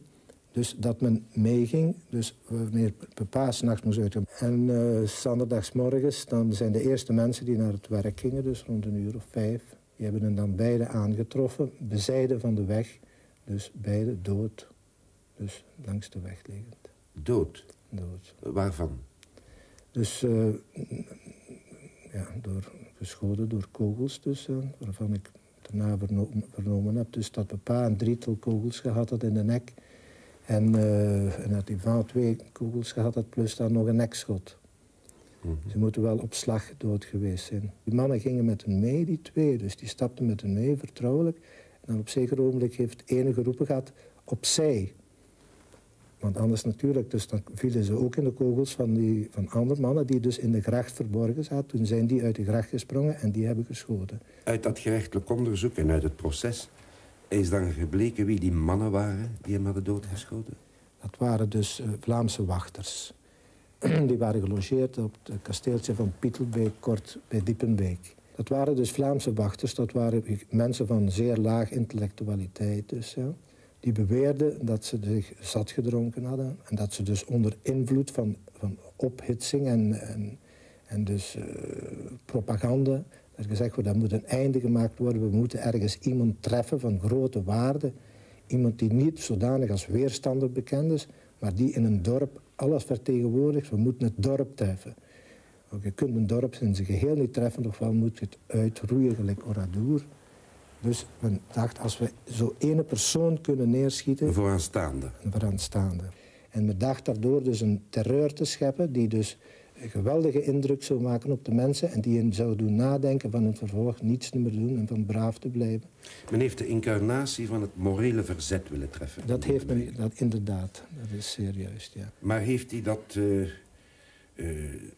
Dus dat men meeging, dus wanneer papa s'nachts moest uitgaan. En uh, dan zijn de eerste mensen die naar het werk gingen, dus rond een uur of vijf. Die hebben hen dan beide aangetroffen, bezijden van de weg. Dus beide dood. Dus langs de weg liggend. Dood? Dood. Waarvan? Dus uh, ja, door, geschoten door kogels dus, uh, waarvan ik daarna vernomen, vernomen heb. Dus dat papa een drietal kogels gehad had in de nek. En, uh, en dat Ivan twee kogels gehad had, plus dan nog een nekschot. Mm -hmm. Ze moeten wel op slag dood geweest zijn. Die mannen gingen met hen mee, die twee. Dus die stapten met hen mee, vertrouwelijk. En dan op zeker ogenblik heeft ene geroepen gehad, opzij. Want anders natuurlijk, dus dan vielen ze ook in de kogels van, die, van andere mannen... die dus in de gracht verborgen zaten. Toen zijn die uit de gracht gesprongen en die hebben geschoten. Uit dat gerechtelijk onderzoek en uit het proces... is dan gebleken wie die mannen waren die hem hadden doodgeschoten? Dat waren dus uh, Vlaamse wachters. die waren gelogeerd op het kasteeltje van Pietelbeek, kort bij Diepenbeek. Dat waren dus Vlaamse wachters. Dat waren mensen van zeer laag intellectualiteit dus, ja die beweerden dat ze zich zat gedronken hadden. En dat ze dus onder invloed van, van ophitsing en, en, en dus uh, propaganda... er gezegd wordt, dat moet een einde gemaakt worden. We moeten ergens iemand treffen van grote waarde. Iemand die niet zodanig als weerstander bekend is... maar die in een dorp alles vertegenwoordigt. We moeten het dorp treffen. Je kunt een dorp in zijn geheel niet treffen... ofwel moet je het uitroeien gelijk Oradour... Dus men dacht, als we zo ene persoon kunnen neerschieten... Een vooraanstaande. Een vooraanstaande. En men dacht daardoor dus een terreur te scheppen... die dus een geweldige indruk zou maken op de mensen... en die hen zou doen nadenken van het vervolg niets meer doen... en van braaf te blijven. Men heeft de incarnatie van het morele verzet willen treffen. Dat heeft men, dat, inderdaad. Dat is zeer juist, ja. Maar heeft hij dat... Uh, uh,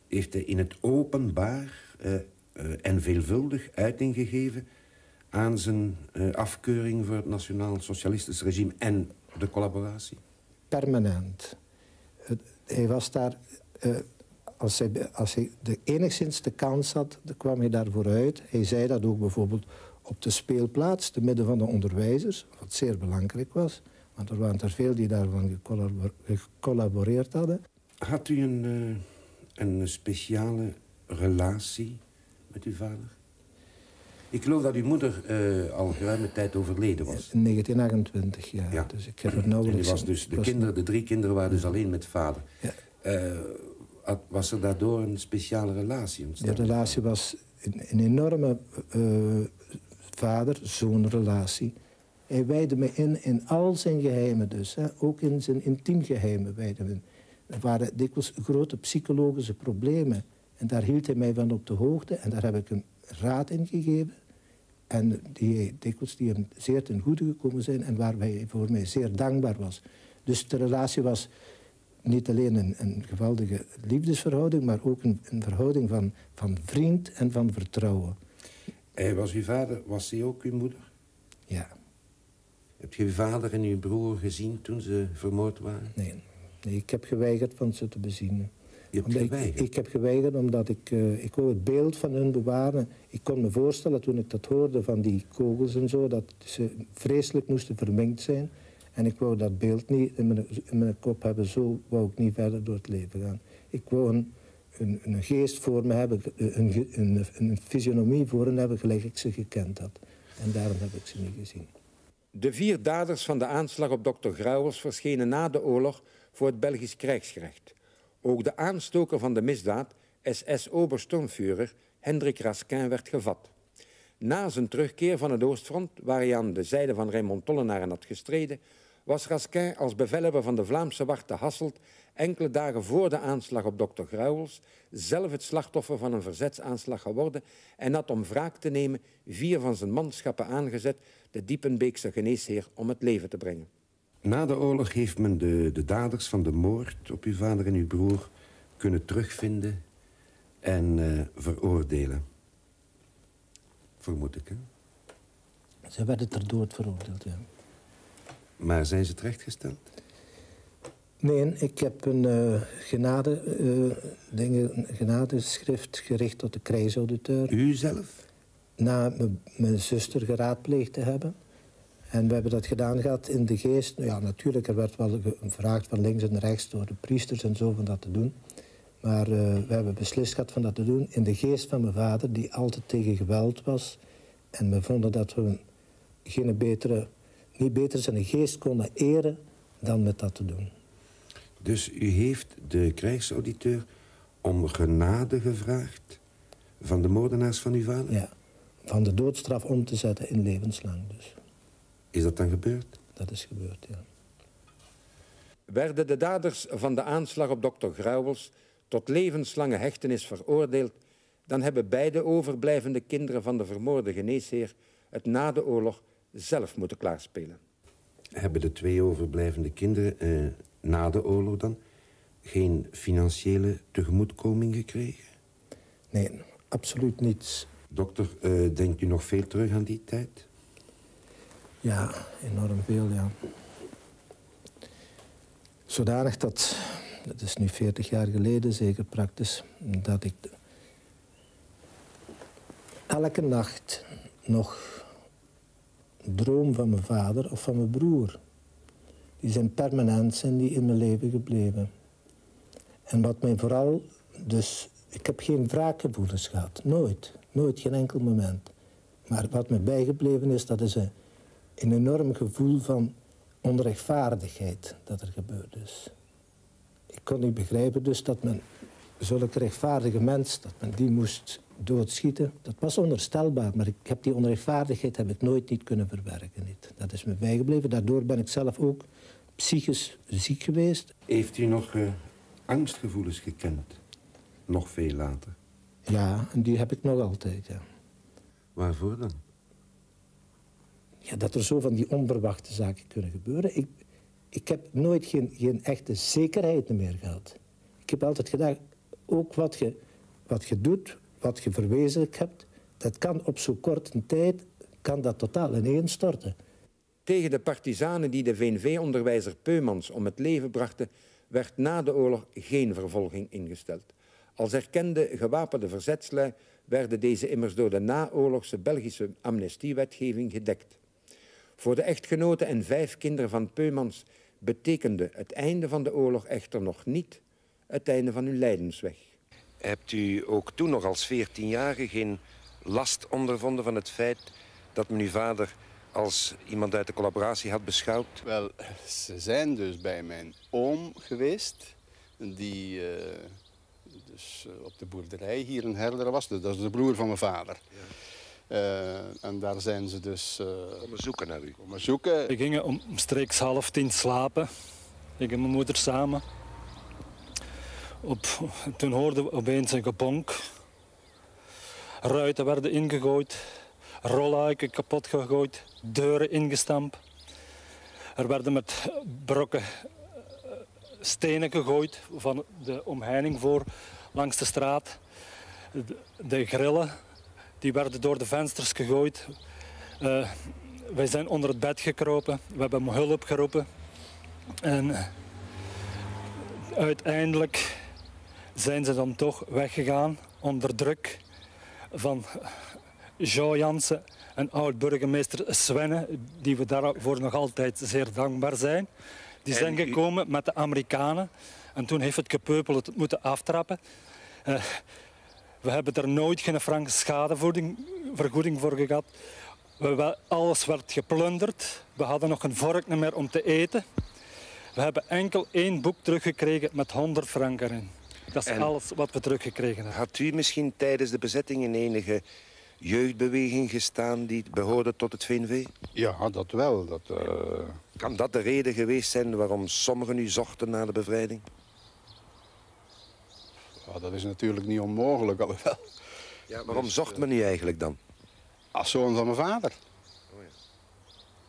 heeft hij in het openbaar uh, en veelvuldig uiting gegeven aan zijn afkeuring voor het nationaal socialistisch regime en de collaboratie? Permanent. Hij was daar... Uh, als, hij, als hij de enigszins de kans had, dan kwam hij daarvoor uit. Hij zei dat ook bijvoorbeeld op de speelplaats, te midden van de onderwijzers, wat zeer belangrijk was. Want er waren er veel die daarvan gecollaboreerd hadden. Had u een, uh, een speciale relatie met uw vader? Ik geloof dat uw moeder uh, al geruime tijd overleden was. In 1928, ja. ja. Dus ik heb het nauwelijks... En was dus, de, kinderen, de drie kinderen waren dus alleen met vader. Ja. Uh, was er daardoor een speciale relatie ontstaan? De relatie was een, een enorme uh, vader-zoon relatie. Hij wijde me in in al zijn geheimen dus. Hè. Ook in zijn intiem geheimen wijde me Er waren dikwijls grote psychologische problemen. En daar hield hij mij van op de hoogte. En daar heb ik hem raad in gegeven. En die, dikwijls die hem zeer ten goede gekomen zijn. En waar hij voor mij zeer dankbaar was. Dus de relatie was niet alleen een, een geweldige liefdesverhouding... maar ook een, een verhouding van, van vriend en van vertrouwen. Hij was uw vader, was hij ook uw moeder? Ja. Hebt je uw vader en uw broer gezien toen ze vermoord waren? Nee, nee ik heb geweigerd van ze te bezien. Je hebt geweigerd? Ik, ik, heb geweigerd omdat ik, uh, ik wou het beeld van hun bewaren. Ik kon me voorstellen toen ik dat hoorde van die kogels en zo... dat ze vreselijk moesten verminkt zijn. En ik wou dat beeld niet in mijn, mijn kop hebben. Zo wou ik niet verder door het leven gaan. Ik wou een, een, geest voor me hebben, een, een, een fysionomie voor hen hebben... gelijk ik ze gekend had. En daarom heb ik ze niet gezien. De vier daders van de aanslag op dokter Grauwers verschenen na de oorlog voor het Belgisch krijgsgerecht. Ook de aanstoker van de misdaad, SS-obersturmführer Hendrik Raskin, werd gevat. Na zijn terugkeer van het Oostfront, waar hij aan de zijde van Raymond Tollenaren had gestreden, was Raskin als bevelhebber van de Vlaamse wacht te Hasselt enkele dagen voor de aanslag op dokter Gruwels zelf het slachtoffer van een verzetsaanslag geworden en had om wraak te nemen vier van zijn manschappen aangezet de Diepenbeekse geneesheer om het leven te brengen. Na de oorlog heeft men de, de daders van de moord op uw vader en uw broer kunnen terugvinden en uh, veroordelen. Vermoed ik, hè? Ze werden ter dood veroordeeld, ja. Maar zijn ze terechtgesteld? Nee, ik heb een uh, genade, uh, dingen, genadeschrift gericht tot de krijgsauditeur. U zelf? Na mijn zuster geraadpleegd te hebben. En we hebben dat gedaan gehad in de geest. Ja, natuurlijk, er werd wel gevraagd van links en rechts door de priesters en zo van dat te doen. Maar uh, we hebben beslist gehad van dat te doen in de geest van mijn vader, die altijd tegen geweld was. En we vonden dat we geen betere, niet beter zijn geest konden eren dan met dat te doen. Dus u heeft de krijgsauditeur om genade gevraagd van de moordenaars van uw vader? Ja, van de doodstraf om te zetten in levenslang dus. Is dat dan gebeurd? Dat is gebeurd, ja. Werden de daders van de aanslag op dokter Grauwels tot levenslange hechtenis veroordeeld, dan hebben beide overblijvende kinderen van de vermoorde geneesheer het na de oorlog zelf moeten klaarspelen. Hebben de twee overblijvende kinderen eh, na de oorlog dan geen financiële tegemoetkoming gekregen? Nee, absoluut niets. Dokter, uh, denkt u nog veel terug aan die tijd? Ja, enorm veel, ja. Zodanig dat, dat is nu 40 jaar geleden zeker praktisch, dat ik elke nacht nog droom van mijn vader of van mijn broer. Die zijn permanent zijn die in mijn leven gebleven. En wat mij vooral, dus ik heb geen wraakgevoelens gehad, nooit, nooit, geen enkel moment. Maar wat me bijgebleven is, dat is een, een enorm gevoel van onrechtvaardigheid dat er gebeurd is. Ik kon niet begrijpen dus dat men zulke rechtvaardige mens, dat men die moest doodschieten. Dat was onherstelbaar, maar ik heb die onrechtvaardigheid heb ik nooit niet kunnen verwerken. Niet. Dat is me bijgebleven. Daardoor ben ik zelf ook psychisch ziek geweest. Heeft u nog uh, angstgevoelens gekend? Nog veel later? Ja, en die heb ik nog altijd, ja. Waarvoor dan? Ja, dat er zo van die onverwachte zaken kunnen gebeuren. Ik, ik heb nooit geen, geen echte zekerheid meer gehad. Ik heb altijd gedacht, ook wat je, wat je doet, wat je verwezenlijk hebt... dat kan op zo'n korte tijd kan dat totaal ineenstorten. Tegen de partizanen die de VNV-onderwijzer Peumans om het leven brachten... werd na de oorlog geen vervolging ingesteld. Als erkende gewapende verzetslui werden deze immers door de naoorlogse Belgische amnestiewetgeving gedekt. Voor de echtgenoten en vijf kinderen van Peumans betekende het einde van de oorlog echter nog niet het einde van hun lijdensweg. Hebt u ook toen nog als veertienjarige geen last ondervonden van het feit dat men uw vader als iemand uit de collaboratie had beschouwd? Wel, ze zijn dus bij mijn oom geweest, die eh, dus eh, op de boerderij hier een herder was. Dus dat is de broer van mijn vader. Eh, en daar zijn ze dus... eh Komen zoeken naar u? Komen zoeken. We gingen omstreeks half tien slapen. Ik en mijn moeder samen. Op, toen hoorden we opeens een gebonk. Ruiten werden ingegooid. Rolluiken kapot gegooid. Deuren ingestampt. Er werden met brokken eh, stenen gegooid van de omheining voor langs de straat. De, grillen die werden door de vensters gegooid. Eh, wij zijn onder het bed gekropen. We hebben hulp geroepen. En eh, uiteindelijk zijn ze dan toch weggegaan onder druk van Jo Jansen en oud-burgemeester Svenne, die we daarvoor nog altijd zeer dankbaar zijn. Die En zijn u- gekomen met de Amerikanen en toen heeft het gepeupel het moeten aftrappen. Eh, we hebben er nooit geen frank schadevergoeding vergoeding voor gehad. We, alles werd geplunderd. We hadden nog een vork meer om te eten. We hebben enkel één boek teruggekregen met 100 frank erin. Dat is En- alles wat we teruggekregen hebben. Had u misschien tijdens de bezetting in enige jeugdbeweging gestaan die behoorde tot het VNV? Ja, dat wel. Dat, eh, Kan dat de reden geweest zijn waarom sommigen u zochten na de bevrijding? ja, dat is natuurlijk niet onmogelijk, alhoewel. Ja, waarom Dus, zocht men u eigenlijk dan? Als zoon van mijn vader.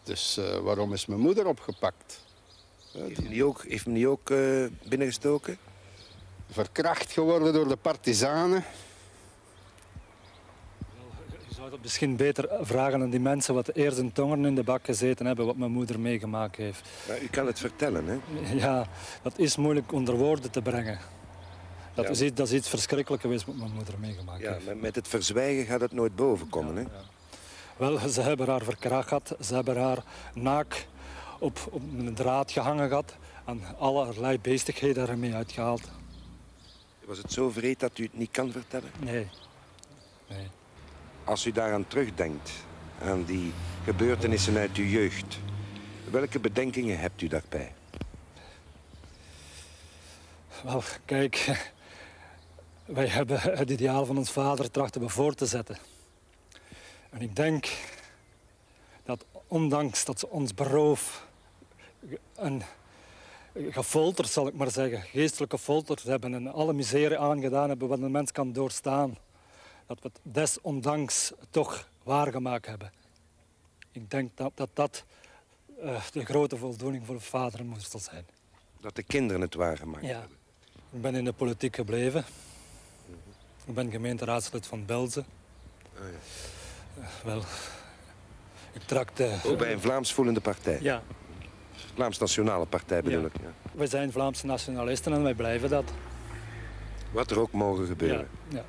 Dus eh, waarom is mijn moeder opgepakt? Heeft men die ook, heeft men die ook eh, binnengestoken? Verkracht geworden door de partizanen. Je zou dat misschien beter vragen aan die mensen wat eerst hun tongen in de bak gezeten hebben, wat mijn moeder meegemaakt heeft. Maar u kan het vertellen, hè? Ja, dat is moeilijk onder woorden te brengen. Dat, Ja. is, iets, dat is iets verschrikkelijks geweest wat mijn moeder meegemaakt Ja, heeft. met het verzwijgen gaat het nooit bovenkomen, hè? Wel, ze hebben haar verkracht gehad. Ze hebben haar naak op, op een draad gehangen gehad. En allerlei beestigheden ermee uitgehaald. Was het zo vreed dat u het niet kan vertellen? Nee. nee. Als u daaraan terugdenkt, aan die gebeurtenissen uit uw jeugd, welke bedenkingen hebt u daarbij? Wel, kijk, wij hebben het ideaal van ons vader trachten we voor te zetten. En ik denk dat ondanks dat ze ons beroof en gefolterd, zal ik maar zeggen, geestelijk gefolterd hebben en alle miserie aangedaan hebben wat een mens kan doorstaan, dat we het desondanks toch waargemaakt hebben. Ik denk dat dat, dat eh, de grote voldoening voor een vader moest zijn. Dat de kinderen het waargemaakt Ja. hebben? Ik ben in de politiek gebleven. Ik ben gemeenteraadslid van Belzen. Ah, ja. Eh, wel, ik trak de... Ook bij een Vlaams voelende partij? Ja. Vlaams Nationale Partij bedoel Ja. ik. Ja. Wij zijn Vlaamse nationalisten en wij blijven dat. Wat er ook mogen gebeuren. Ja, ja.